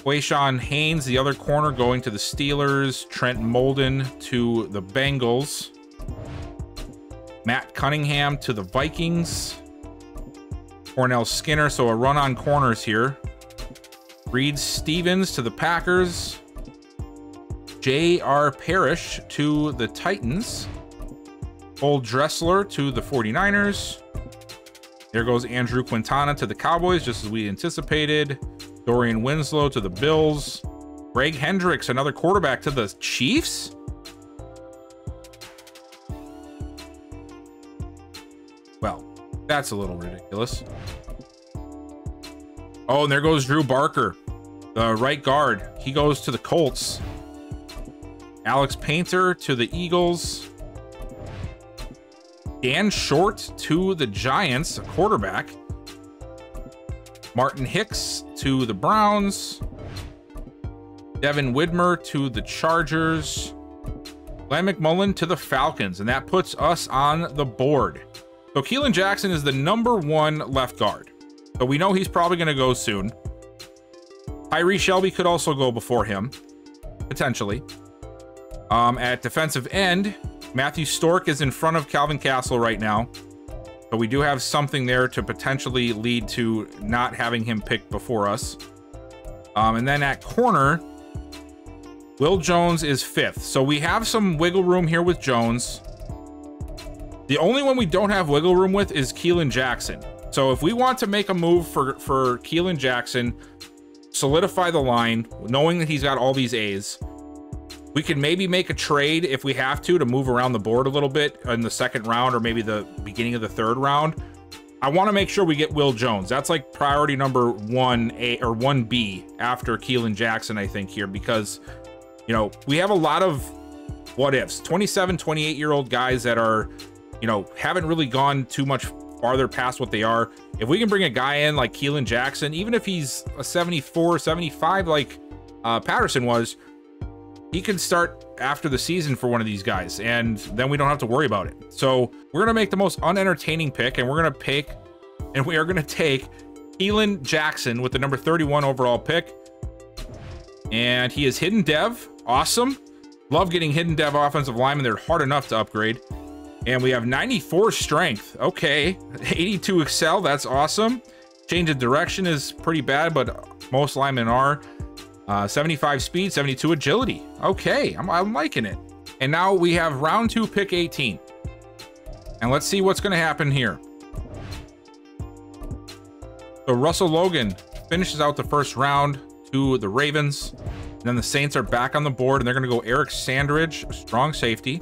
Quayshawn Haynes, the other corner, going to the Steelers. Trent Molden to the Bengals. Matt Cunningham to the Vikings. Cornell Skinner, so a run on corners here. Reed Stevens to the Packers. J.R. Parrish to the Titans. Old Dressler to the 49ers. There goes Andrew Quintana to the Cowboys, just as we anticipated. Dorian Winslow to the Bills. Greg Hendricks, another quarterback to the Chiefs. Well, that's a little ridiculous. Oh, and there goes Drew Barker, the right guard. He goes to the Colts. Alex Painter to the Eagles. Dan Short to the Giants, a quarterback. Martin Hicks to the Browns. Devin Widmer to the Chargers. Glenn McMullen to the Falcons, and that puts us on the board. So Keelan Jackson is the number one left guard. So we know he's probably going to go soon. Tyree Shelby could also go before him, potentially. Um, at defensive end, Matthew Stork is in front of Calvin Castle right now. But we do have something there to potentially lead to not having him picked before us. Um, and then at corner, Will Jones is fifth. So we have some wiggle room here with Jones. The only one we don't have wiggle room with is Keelan Jackson. So if we want to make a move for, for Keelan Jackson, solidify the line, knowing that he's got all these A's, We can maybe make a trade if we have to to move around the board a little bit in the second round or maybe the beginning of the third round. I want to make sure we get Will Jones. That's like priority number one A or one B after Keelan Jackson, I think, here, because you know, we have a lot of what ifs. 27, 28 year old guys that are, you know, haven't really gone too much farther past what they are. If we can bring a guy in like Keelan Jackson, even if he's a 74, 75 like uh, Patterson was, he can start after the season for one of these guys, and then we don't have to worry about it. So we're gonna make the most unentertaining pick, and we're gonna pick, and we are gonna take Keelan Jackson with the number 31 overall pick. And he is hidden dev. Awesome. Love getting hidden dev offensive linemen. They're hard enough to upgrade. And we have 94 strength. Okay. 82 excel. That's awesome. Change of direction is pretty bad, but most linemen are. Uh, 75 speed, 72 agility. Okay, I'm, I'm liking it. And now we have round two, pick 18. And let's see what's going to happen here. So Russell Logan finishes out the first round to the Ravens. And then the Saints are back on the board, and they're going to go Eric Sandridge, strong safety.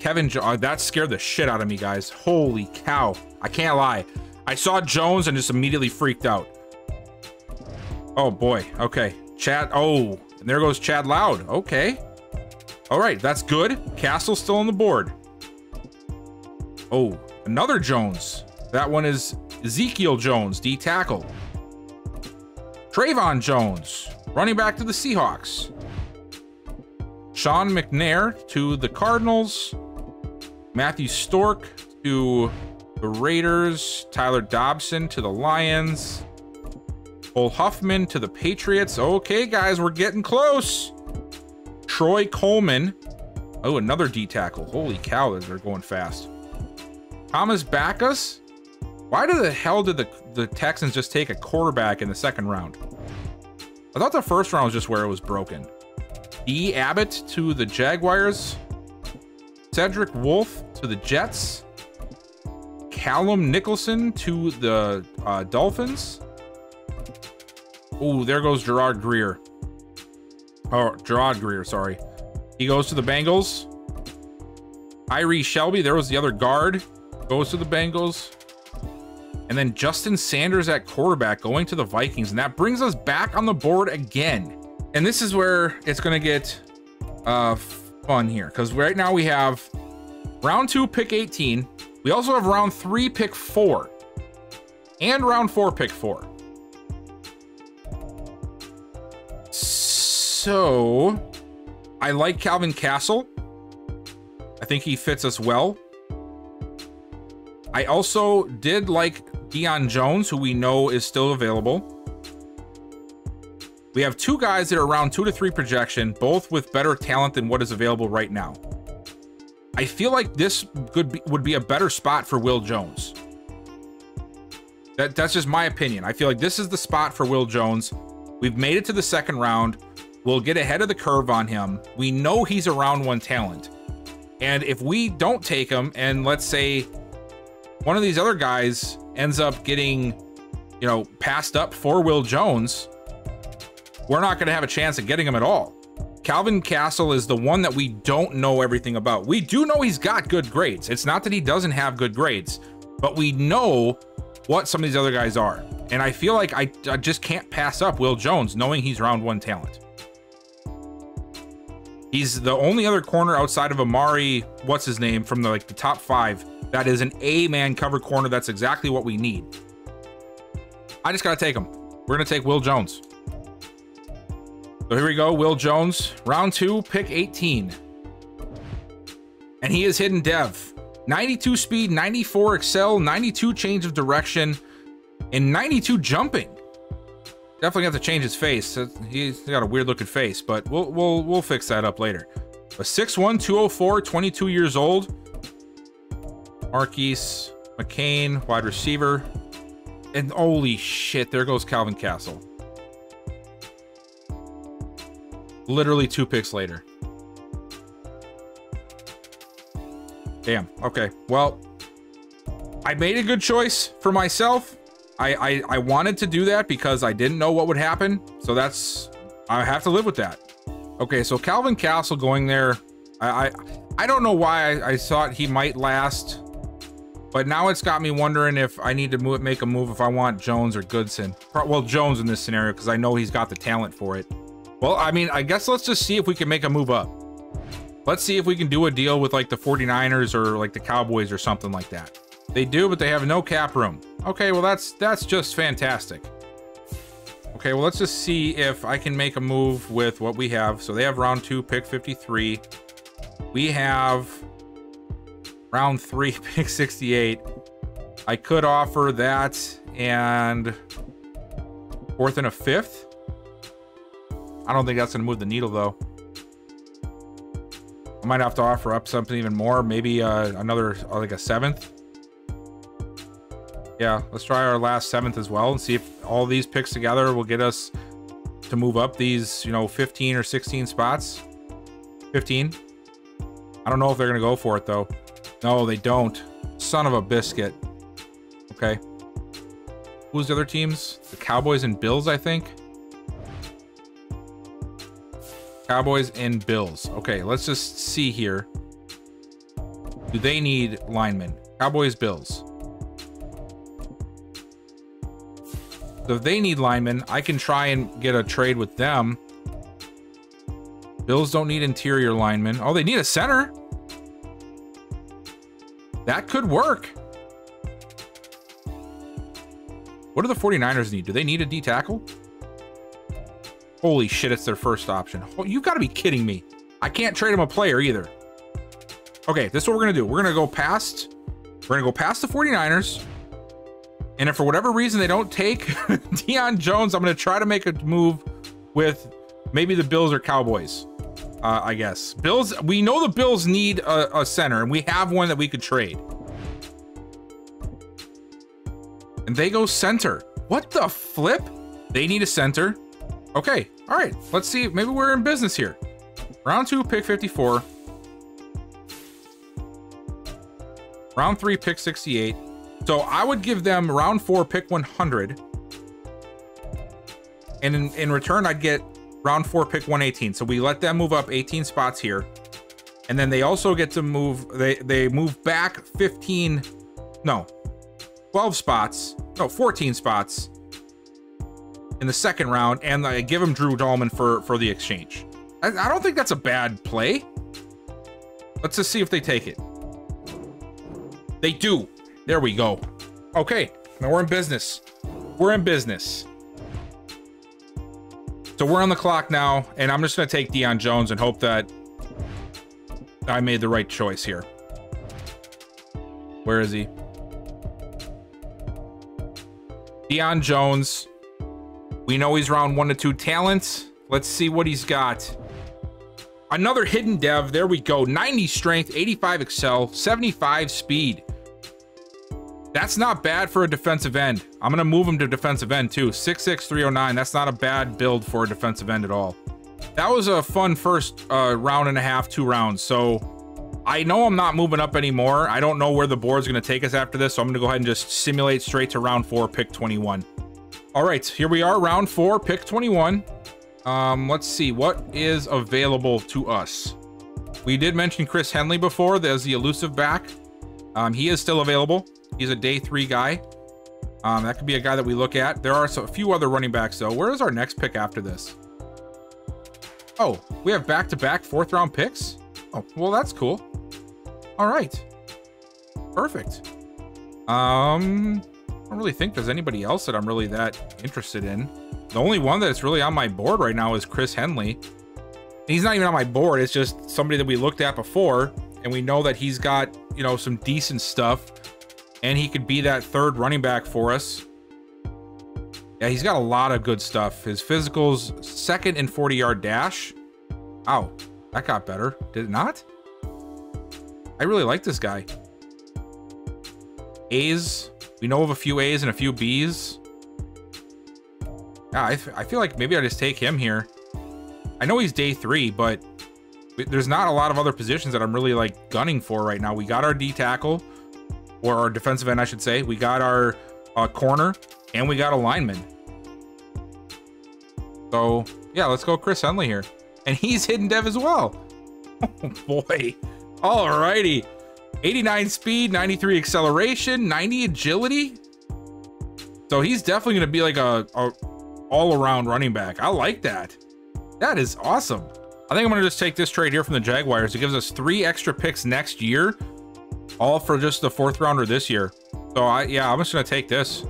Kevin, jo uh, that scared the shit out of me, guys. Holy cow. I can't lie. I saw Jones and just immediately freaked out. Oh, boy. Okay. Chad. Oh, and there goes Chad Loud. Okay. All right, that's good. Castle still on the board. Oh, another Jones. That one is Ezekiel Jones, D tackle. Trayvon Jones, running back to the Seahawks. Sean McNair to the Cardinals. Matthew Stork to the Raiders. Tyler Dobson to the Lions. Cole Huffman to the Patriots. Okay, guys, we're getting close. Troy Coleman. Oh, another D tackle. Holy cow, they're going fast. Thomas Backus. Why the hell did the, the Texans just take a quarterback in the second round? I thought the first round was just where it was broken. E. Abbott to the Jaguars. Cedric Wolf to the Jets. Callum Nicholson to the uh, Dolphins. Oh, there goes Gerard Greer. Oh, Gerard Greer, sorry. He goes to the Bengals. Irie Shelby, there was the other guard. Goes to the Bengals. And then Justin Sanders at quarterback going to the Vikings. And that brings us back on the board again. And this is where it's going to get uh, fun here. Because right now we have round two, pick 18. We also have round three, pick four. And round four, pick four. So, I like Calvin Castle. I think he fits us well. I also did like Deion Jones, who we know is still available. We have two guys that are around two to three projection, both with better talent than what is available right now. I feel like this could be, would be a better spot for Will Jones. That, that's just my opinion. I feel like this is the spot for Will Jones. We've made it to the second round. We'll get ahead of the curve on him. We know he's a round one talent. And if we don't take him, and let's say one of these other guys ends up getting, you know, passed up for Will Jones, we're not going to have a chance at getting him at all. Calvin Castle is the one that we don't know everything about. We do know he's got good grades. It's not that he doesn't have good grades, but we know what some of these other guys are. And I feel like I, I just can't pass up Will Jones knowing he's round one talent. He's the only other corner outside of Amari, what's his name, from the like the top five. That is an A-man cover corner. That's exactly what we need. I just gotta take him. We're gonna take Will Jones. So here we go, Will Jones, round two, pick 18. And he is hidden dev. 92 speed, 94 excel, 92 change of direction, and 92 jumping. Definitely have to change his face. He's got a weird looking face, but we'll we'll we'll fix that up later. A 6'1", 204, 22 years old. Marquise McCain, wide receiver. And holy shit, there goes Calvin Castle. Literally two picks later. Damn. Okay. Well, I made a good choice for myself. I, I, I wanted to do that because I didn't know what would happen. So that's, I have to live with that. Okay, so Calvin Castle going there. I I, I don't know why I, I thought he might last, but now it's got me wondering if I need to move, make a move if I want Jones or Goodson. Well, Jones in this scenario because I know he's got the talent for it. Well, I mean, I guess let's just see if we can make a move up. Let's see if we can do a deal with like the 49ers or like the Cowboys or something like that. They do, but they have no cap room. Okay, well that's that's just fantastic. Okay, well let's just see if I can make a move with what we have. So they have round two, pick 53. We have round three, pick 68. I could offer that and fourth and a fifth. I don't think that's gonna move the needle though. I might have to offer up something even more. Maybe uh, another, uh, like a seventh. Yeah, let's try our last seventh as well and see if all these picks together will get us to move up these, you know, 15 or 16 spots. 15. I don't know if they're going to go for it, though. No, they don't. Son of a biscuit. Okay. Who's the other teams? The Cowboys and Bills, I think. Cowboys and Bills. Okay, let's just see here. Do they need linemen? Cowboys, Bills. So if they need linemen, I can try and get a trade with them. Bills don't need interior linemen. Oh, they need a center. That could work. What do the 49ers need? Do they need a D tackle? Holy shit, it's their first option. Oh, you've got to be kidding me. I can't trade him a player either. Okay, this is what we're going to do. We're going to go past... We're going to go past the 49ers. And if for whatever reason they don't take Deion Jones, I'm going to try to make a move with maybe the Bills or Cowboys. Uh, I guess. Bills, we know the Bills need a, a center, and we have one that we could trade. And they go center. What the flip? They need a center. Okay, all right. Let's see. Maybe we're in business here. Round two, pick 54. Round three, pick 68. So I would give them round four, pick 100. And in, in return, I'd get round four, pick 118. So we let them move up 18 spots here. And then they also get to move, they, they move back 15, no, 12 spots, no, 14 spots in the second round, and I give them Drew Dalman for for the exchange. I, I don't think that's a bad play. Let's just see if they take it. They do. There we go. Okay, now we're in business. We're in business. So we're on the clock now, and I'm just going to take Deion Jones and hope that I made the right choice here. Where is he? Deion Jones we know he's round one to two talents. Let's see what he's got. Another hidden dev. There we go. 90 strength, 85 excel, 75 speed. That's not bad for a defensive end. I'm going to move him to defensive end too. 6'6", 309. That's not a bad build for a defensive end at all. That was a fun first uh, round and a half, two rounds. So I know I'm not moving up anymore. I don't know where the board's going to take us after this. So I'm going to go ahead and just simulate straight to round four, pick 21. All right, here we are, round four, pick 21. Um, let's see, what is available to us? We did mention Chris Henley before, there's the elusive back. Um, he is still available. He's a day three guy. Um, that could be a guy that we look at. There are a few other running backs, though. Where is our next pick after this? Oh, we have back-to-back fourth round picks? Oh, well, that's cool. All right. Perfect. Um, I don't really think there's anybody else that I'm really that interested in. The only one that's really on my board right now is Chris Henley. He's not even on my board. It's just somebody that we looked at before, and we know that he's got, you know, some decent stuff, and he could be that third running back for us. Yeah, he's got a lot of good stuff. His physicals, second and 40 yard dash. Oh, that got better. Did it not? I really like this guy. A's, we know of a few A's and a few B's. Yeah, I, I feel like maybe I just take him here. I know he's day three, but there's not a lot of other positions that I'm really like gunning for right now. We got our D tackle, or our defensive end, I should say. We got our uh, corner, and we got a lineman. So yeah, let's go Chris Henley here. And he's hidden dev as well. Oh boy. Alrighty. 89 speed, 93 acceleration, 90 agility. So he's definitely going to be like a, a all-around running back. I like that. That is awesome. I think I'm going to just take this trade here from the Jaguars. It gives us three extra picks next year, all for just the fourth rounder this year. So I, yeah, I'm just to take this.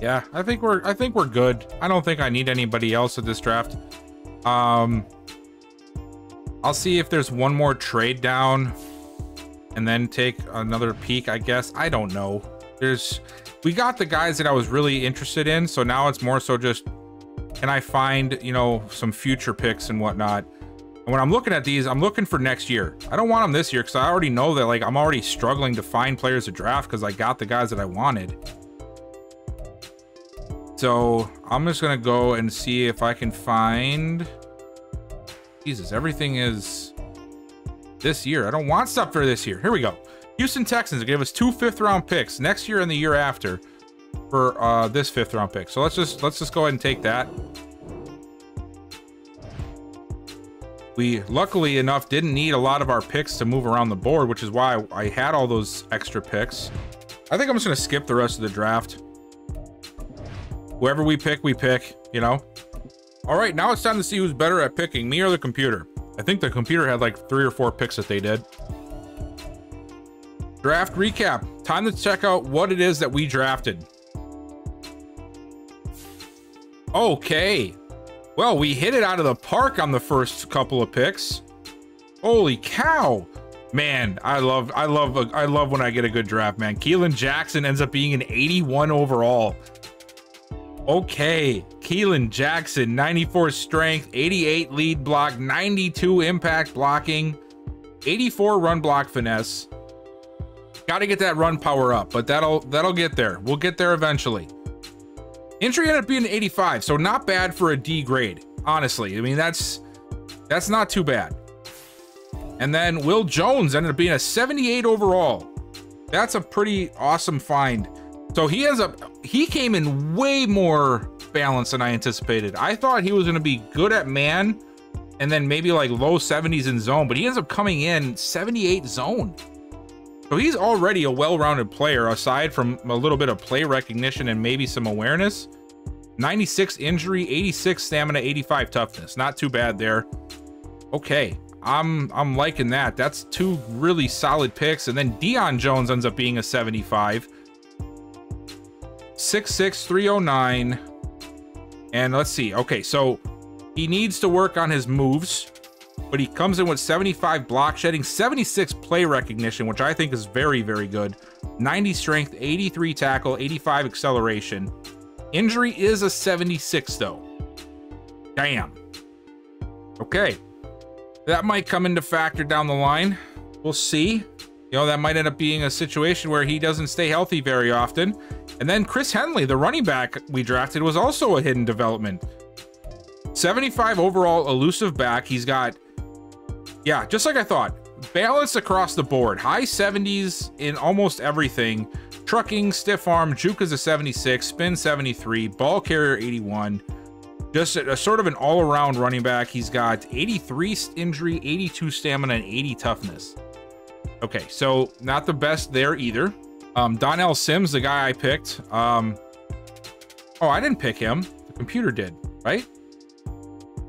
Yeah, I think we're, I think we're good. I don't think I need anybody else at this draft. Um, I'll see if there's one more trade down and then take another peek, I guess. I don't know. There's, we got the guys that I was really interested in. So now it's more so just, can I find, you know, some future picks and whatnot. And when I'm looking at these, I'm looking for next year. I don't want them this year because I already know that like I'm already struggling to find players to draft because I got the guys that I wanted. So I'm just gonna go and see if I can find. Jesus, everything is this year. I don't want stuff for this year. Here we go. Houston Texans give us two fifth round picks next year and the year after for uh, this fifth round pick. So let's just let's just go ahead and take that. We, luckily enough, didn't need a lot of our picks to move around the board, which is why I had all those extra picks. I think I'm just going to skip the rest of the draft. Whoever we pick, we pick, you know? All right, now it's time to see who's better at picking, me or the computer. I think the computer had like three or four picks that they did. Draft recap. Time to check out what it is that we drafted. Okay. Well, we hit it out of the park on the first couple of picks. Holy cow. Man, I love I love I love when I get a good draft, man. Keelan Jackson ends up being an 81 overall. Okay, Keelan Jackson, 94 strength, 88 lead block, 92 impact blocking, 84 run block finesse. Got to get that run power up, but that'll that'll get there. We'll get there eventually. Injury ended up being an 85, so not bad for a D grade, honestly. I mean, that's that's not too bad. And then Will Jones ended up being a 78 overall. That's a pretty awesome find. So he ends up he came in way more balanced than I anticipated. I thought he was going to be good at man and then maybe like low 70s in zone, but he ends up coming in 78 zone. So he's already a well-rounded player aside from a little bit of play recognition and maybe some awareness. 96 injury, 86 stamina, 85 toughness. Not too bad there. Okay, I'm I'm liking that. That's two really solid picks. And then Deion Jones ends up being a 75. 6'6", 309. And let's see. Okay, so he needs to work on his moves but he comes in with 75 block shedding, 76 play recognition, which I think is very, very good. 90 strength, 83 tackle, 85 acceleration. Injury is a 76, though. Damn. Okay. That might come into factor down the line. We'll see. You know, that might end up being a situation where he doesn't stay healthy very often. And then Chris Henley, the running back we drafted, was also a hidden development. 75 overall elusive back. He's got yeah, just like I thought. Balance across the board. High 70s in almost everything. Trucking, stiff arm, juke is a 76, spin 73, ball carrier 81. Just a, a sort of an all-around running back. He's got 83 injury, 82 stamina, and 80 toughness. Okay, so not the best there either. Um, Donnell Sims, the guy I picked. Um, oh, I didn't pick him. The computer did, right?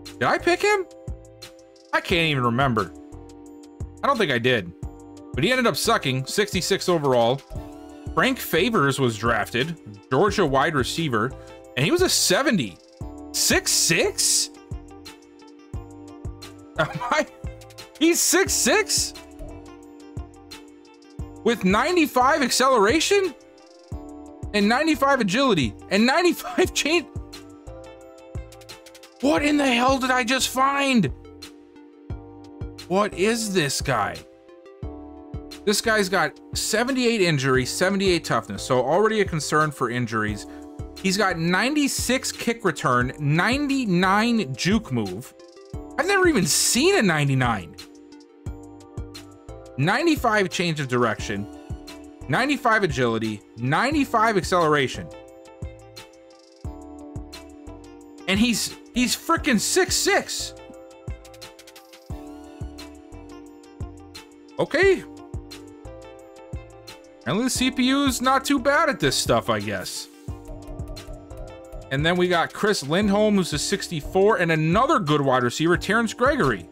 Did I pick him? I can't even remember. I don't think I did. But he ended up sucking, 66 overall. Frank Favors was drafted, Georgia wide receiver, and he was a 70. 6'6"? Am I? He's 6'6"? With 95 acceleration? And 95 agility? And 95 chain? What in the hell did I just find? What is this guy? This guy's got 78 injury, 78 toughness, so already a concern for injuries. He's got 96 kick return, 99 juke move. I've never even seen a 99. 95 change of direction, 95 agility, 95 acceleration. And he's he's freaking 6'6. Okay. And the CPU's not too bad at this stuff, I guess. And then we got Chris Lindholm, who's a 64, and another good wide receiver, Terrence Gregory.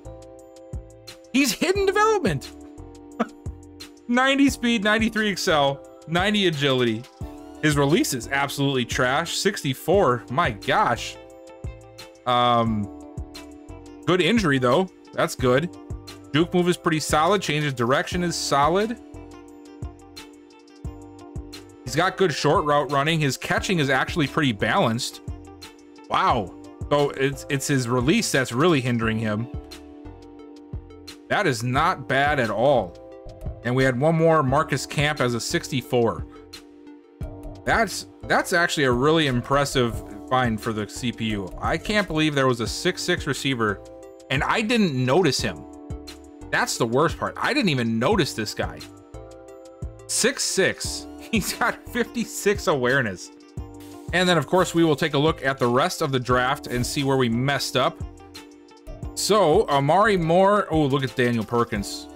He's hidden development. 90 speed, 93 excel, 90 agility. His release is absolutely trash. 64. My gosh. Um, good injury though. That's good. Juke move is pretty solid. Changes direction is solid. He's got good short route running. His catching is actually pretty balanced. Wow. So it's it's his release that's really hindering him. That is not bad at all. And we had one more Marcus Camp as a 64. That's that's actually a really impressive find for the CPU. I can't believe there was a 6'6 receiver and I didn't notice him. That's the worst part. I didn't even notice this guy. 6'6. He's got 56 awareness. And then, of course, we will take a look at the rest of the draft and see where we messed up. So, Amari Moore. Oh, look at Daniel Perkins.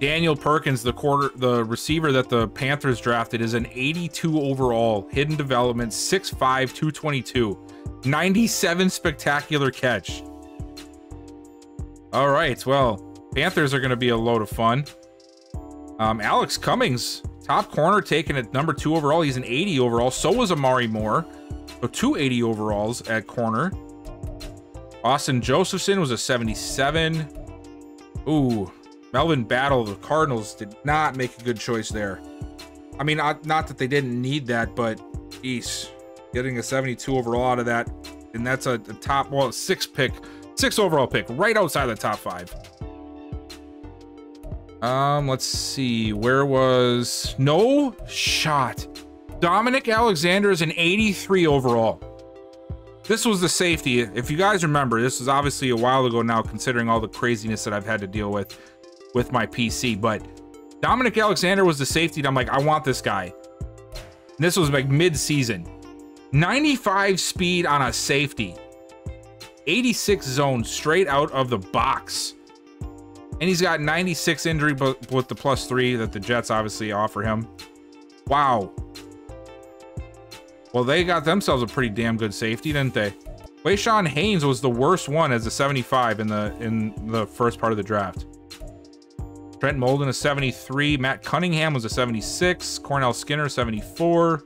Daniel Perkins, the quarter, the receiver that the Panthers drafted, is an 82 overall, hidden development, 6'5, 222, 97 spectacular catch. All right, well, Panthers are going to be a load of fun. Um, Alex Cummings, top corner, taken at number two overall. He's an 80 overall. So was Amari Moore. So 280 overalls at corner. Austin Josephson was a 77. Ooh, Melvin Battle, the Cardinals did not make a good choice there. I mean, not, not that they didn't need that, but geez, getting a 72 overall out of that, and that's a, a top, well, six pick, six overall pick, right outside the top five. Um, let's see, where was, no shot. Dominic Alexander is an 83 overall. This was the safety. If you guys remember, this was obviously a while ago now, considering all the craziness that I've had to deal with with my PC, but Dominic Alexander was the safety. I'm like, I want this guy. And this was like mid-season. 95 speed on a safety. 86 zone straight out of the box. And he's got 96 injury but with the plus three that the Jets obviously offer him. Wow. Well, they got themselves a pretty damn good safety, didn't they? Wayshawn Haynes was the worst one as a 75 in the in the first part of the draft. Trent Molden, a 73. Matt Cunningham was a 76. Cornell Skinner, 74.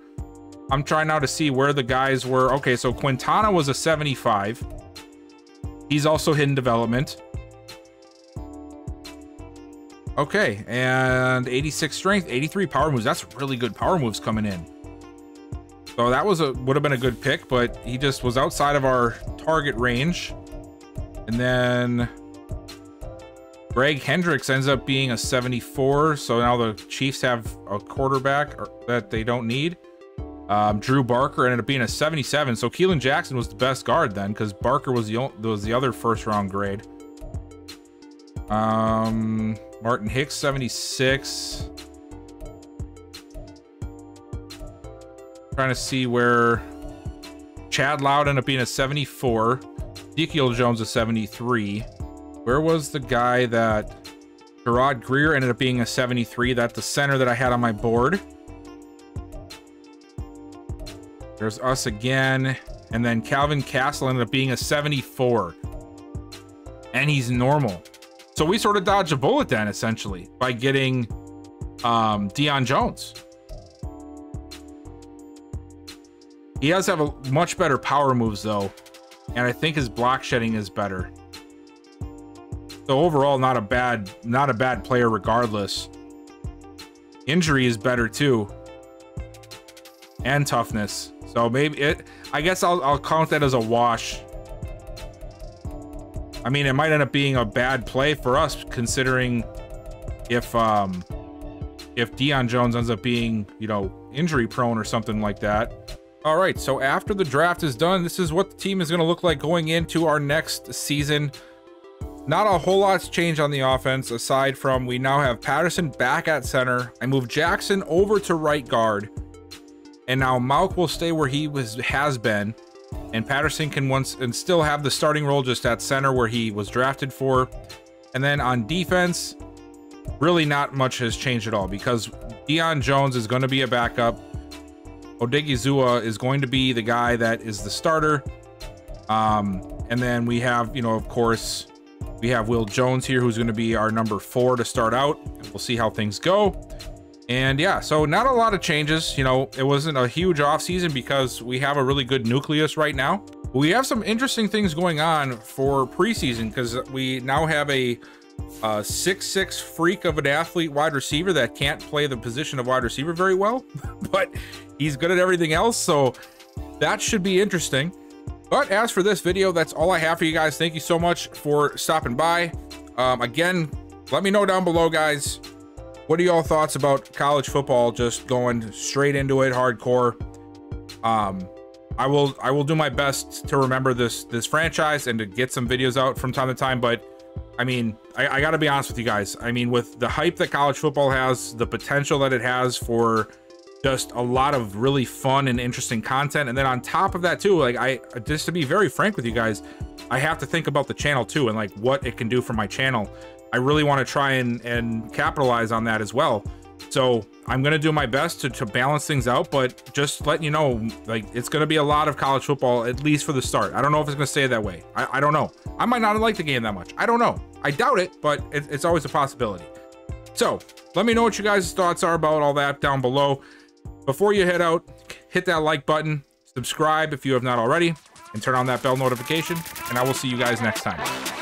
I'm trying now to see where the guys were. Okay, so Quintana was a 75. He's also hidden development. Okay, and 86 strength, 83 power moves. That's really good power moves coming in. So that was a would have been a good pick, but he just was outside of our target range. And then Greg Hendricks ends up being a 74, so now the Chiefs have a quarterback that they don't need. Um, Drew Barker ended up being a 77, so Keelan Jackson was the best guard then, because Barker was the was the other first round grade. Um, Martin Hicks 76. Trying to see where Chad Loud ended up being a 74. Ezekiel Jones a 73. Where was the guy that Gerard Greer ended up being a 73? That's the center that I had on my board. There's us again. And then Calvin Castle ended up being a 74. And he's normal. So we sort of dodged a bullet then, essentially, by getting um, Deion Jones. He does have a much better power moves, though. And I think his block shedding is better. So overall, not a bad, not a bad player regardless. Injury is better too. And toughness. So maybe it, I guess I'll, I'll count that as a wash. I mean, it might end up being a bad play for us considering if, um, if Deion Jones ends up being, you know, injury prone or something like that. All right, so after the draft is done, this is what the team is going to look like going into our next season. Not a whole lot's changed on the offense aside from we now have Patterson back at center. I moved Jackson over to right guard. And now Mauch will stay where he was has been. And Patterson can once and still have the starting role just at center where he was drafted for. And then on defense, really not much has changed at all because Deion Jones is going to be a backup. Odighizuwa is going to be the guy that is the starter. Um, and then we have, you know, of course, we have Will Jones here, who's going to be our number four to start out. We'll see how things go. And yeah, so not a lot of changes. You know, it wasn't a huge offseason because we have a really good nucleus right now. We have some interesting things going on for preseason because we now have a a six-six freak of an athlete wide receiver that can't play the position of wide receiver very well, but he's good at everything else. So that should be interesting. But as for this video, that's all I have for you guys. Thank you so much for stopping by. Um, again, let me know down below, guys. What are y'all thoughts about college football just going straight into it, hardcore? Um, I will I will do my best to remember this this franchise and to get some videos out from time to time, but I mean, I, I got to be honest with you guys. I mean, with the hype that college football has, the potential that it has for just a lot of really fun and interesting content, and then on top of that too, like I just to be very frank with you guys, I have to think about the channel too and like what it can do for my channel. I really want to try and and capitalize on that as well. So I'm gonna do my best to, to balance things out, but just letting you know, like it's gonna be a lot of college football, at least for the start. I don't know if it's gonna stay that way. I, I don't know. I might not like the game that much. I don't know. I doubt it, but it, it's always a possibility. So let me know what you guys' thoughts are about all that down below. Before you head out, hit that like button, subscribe if you have not already, and turn on that bell notification, and I will see you guys next time.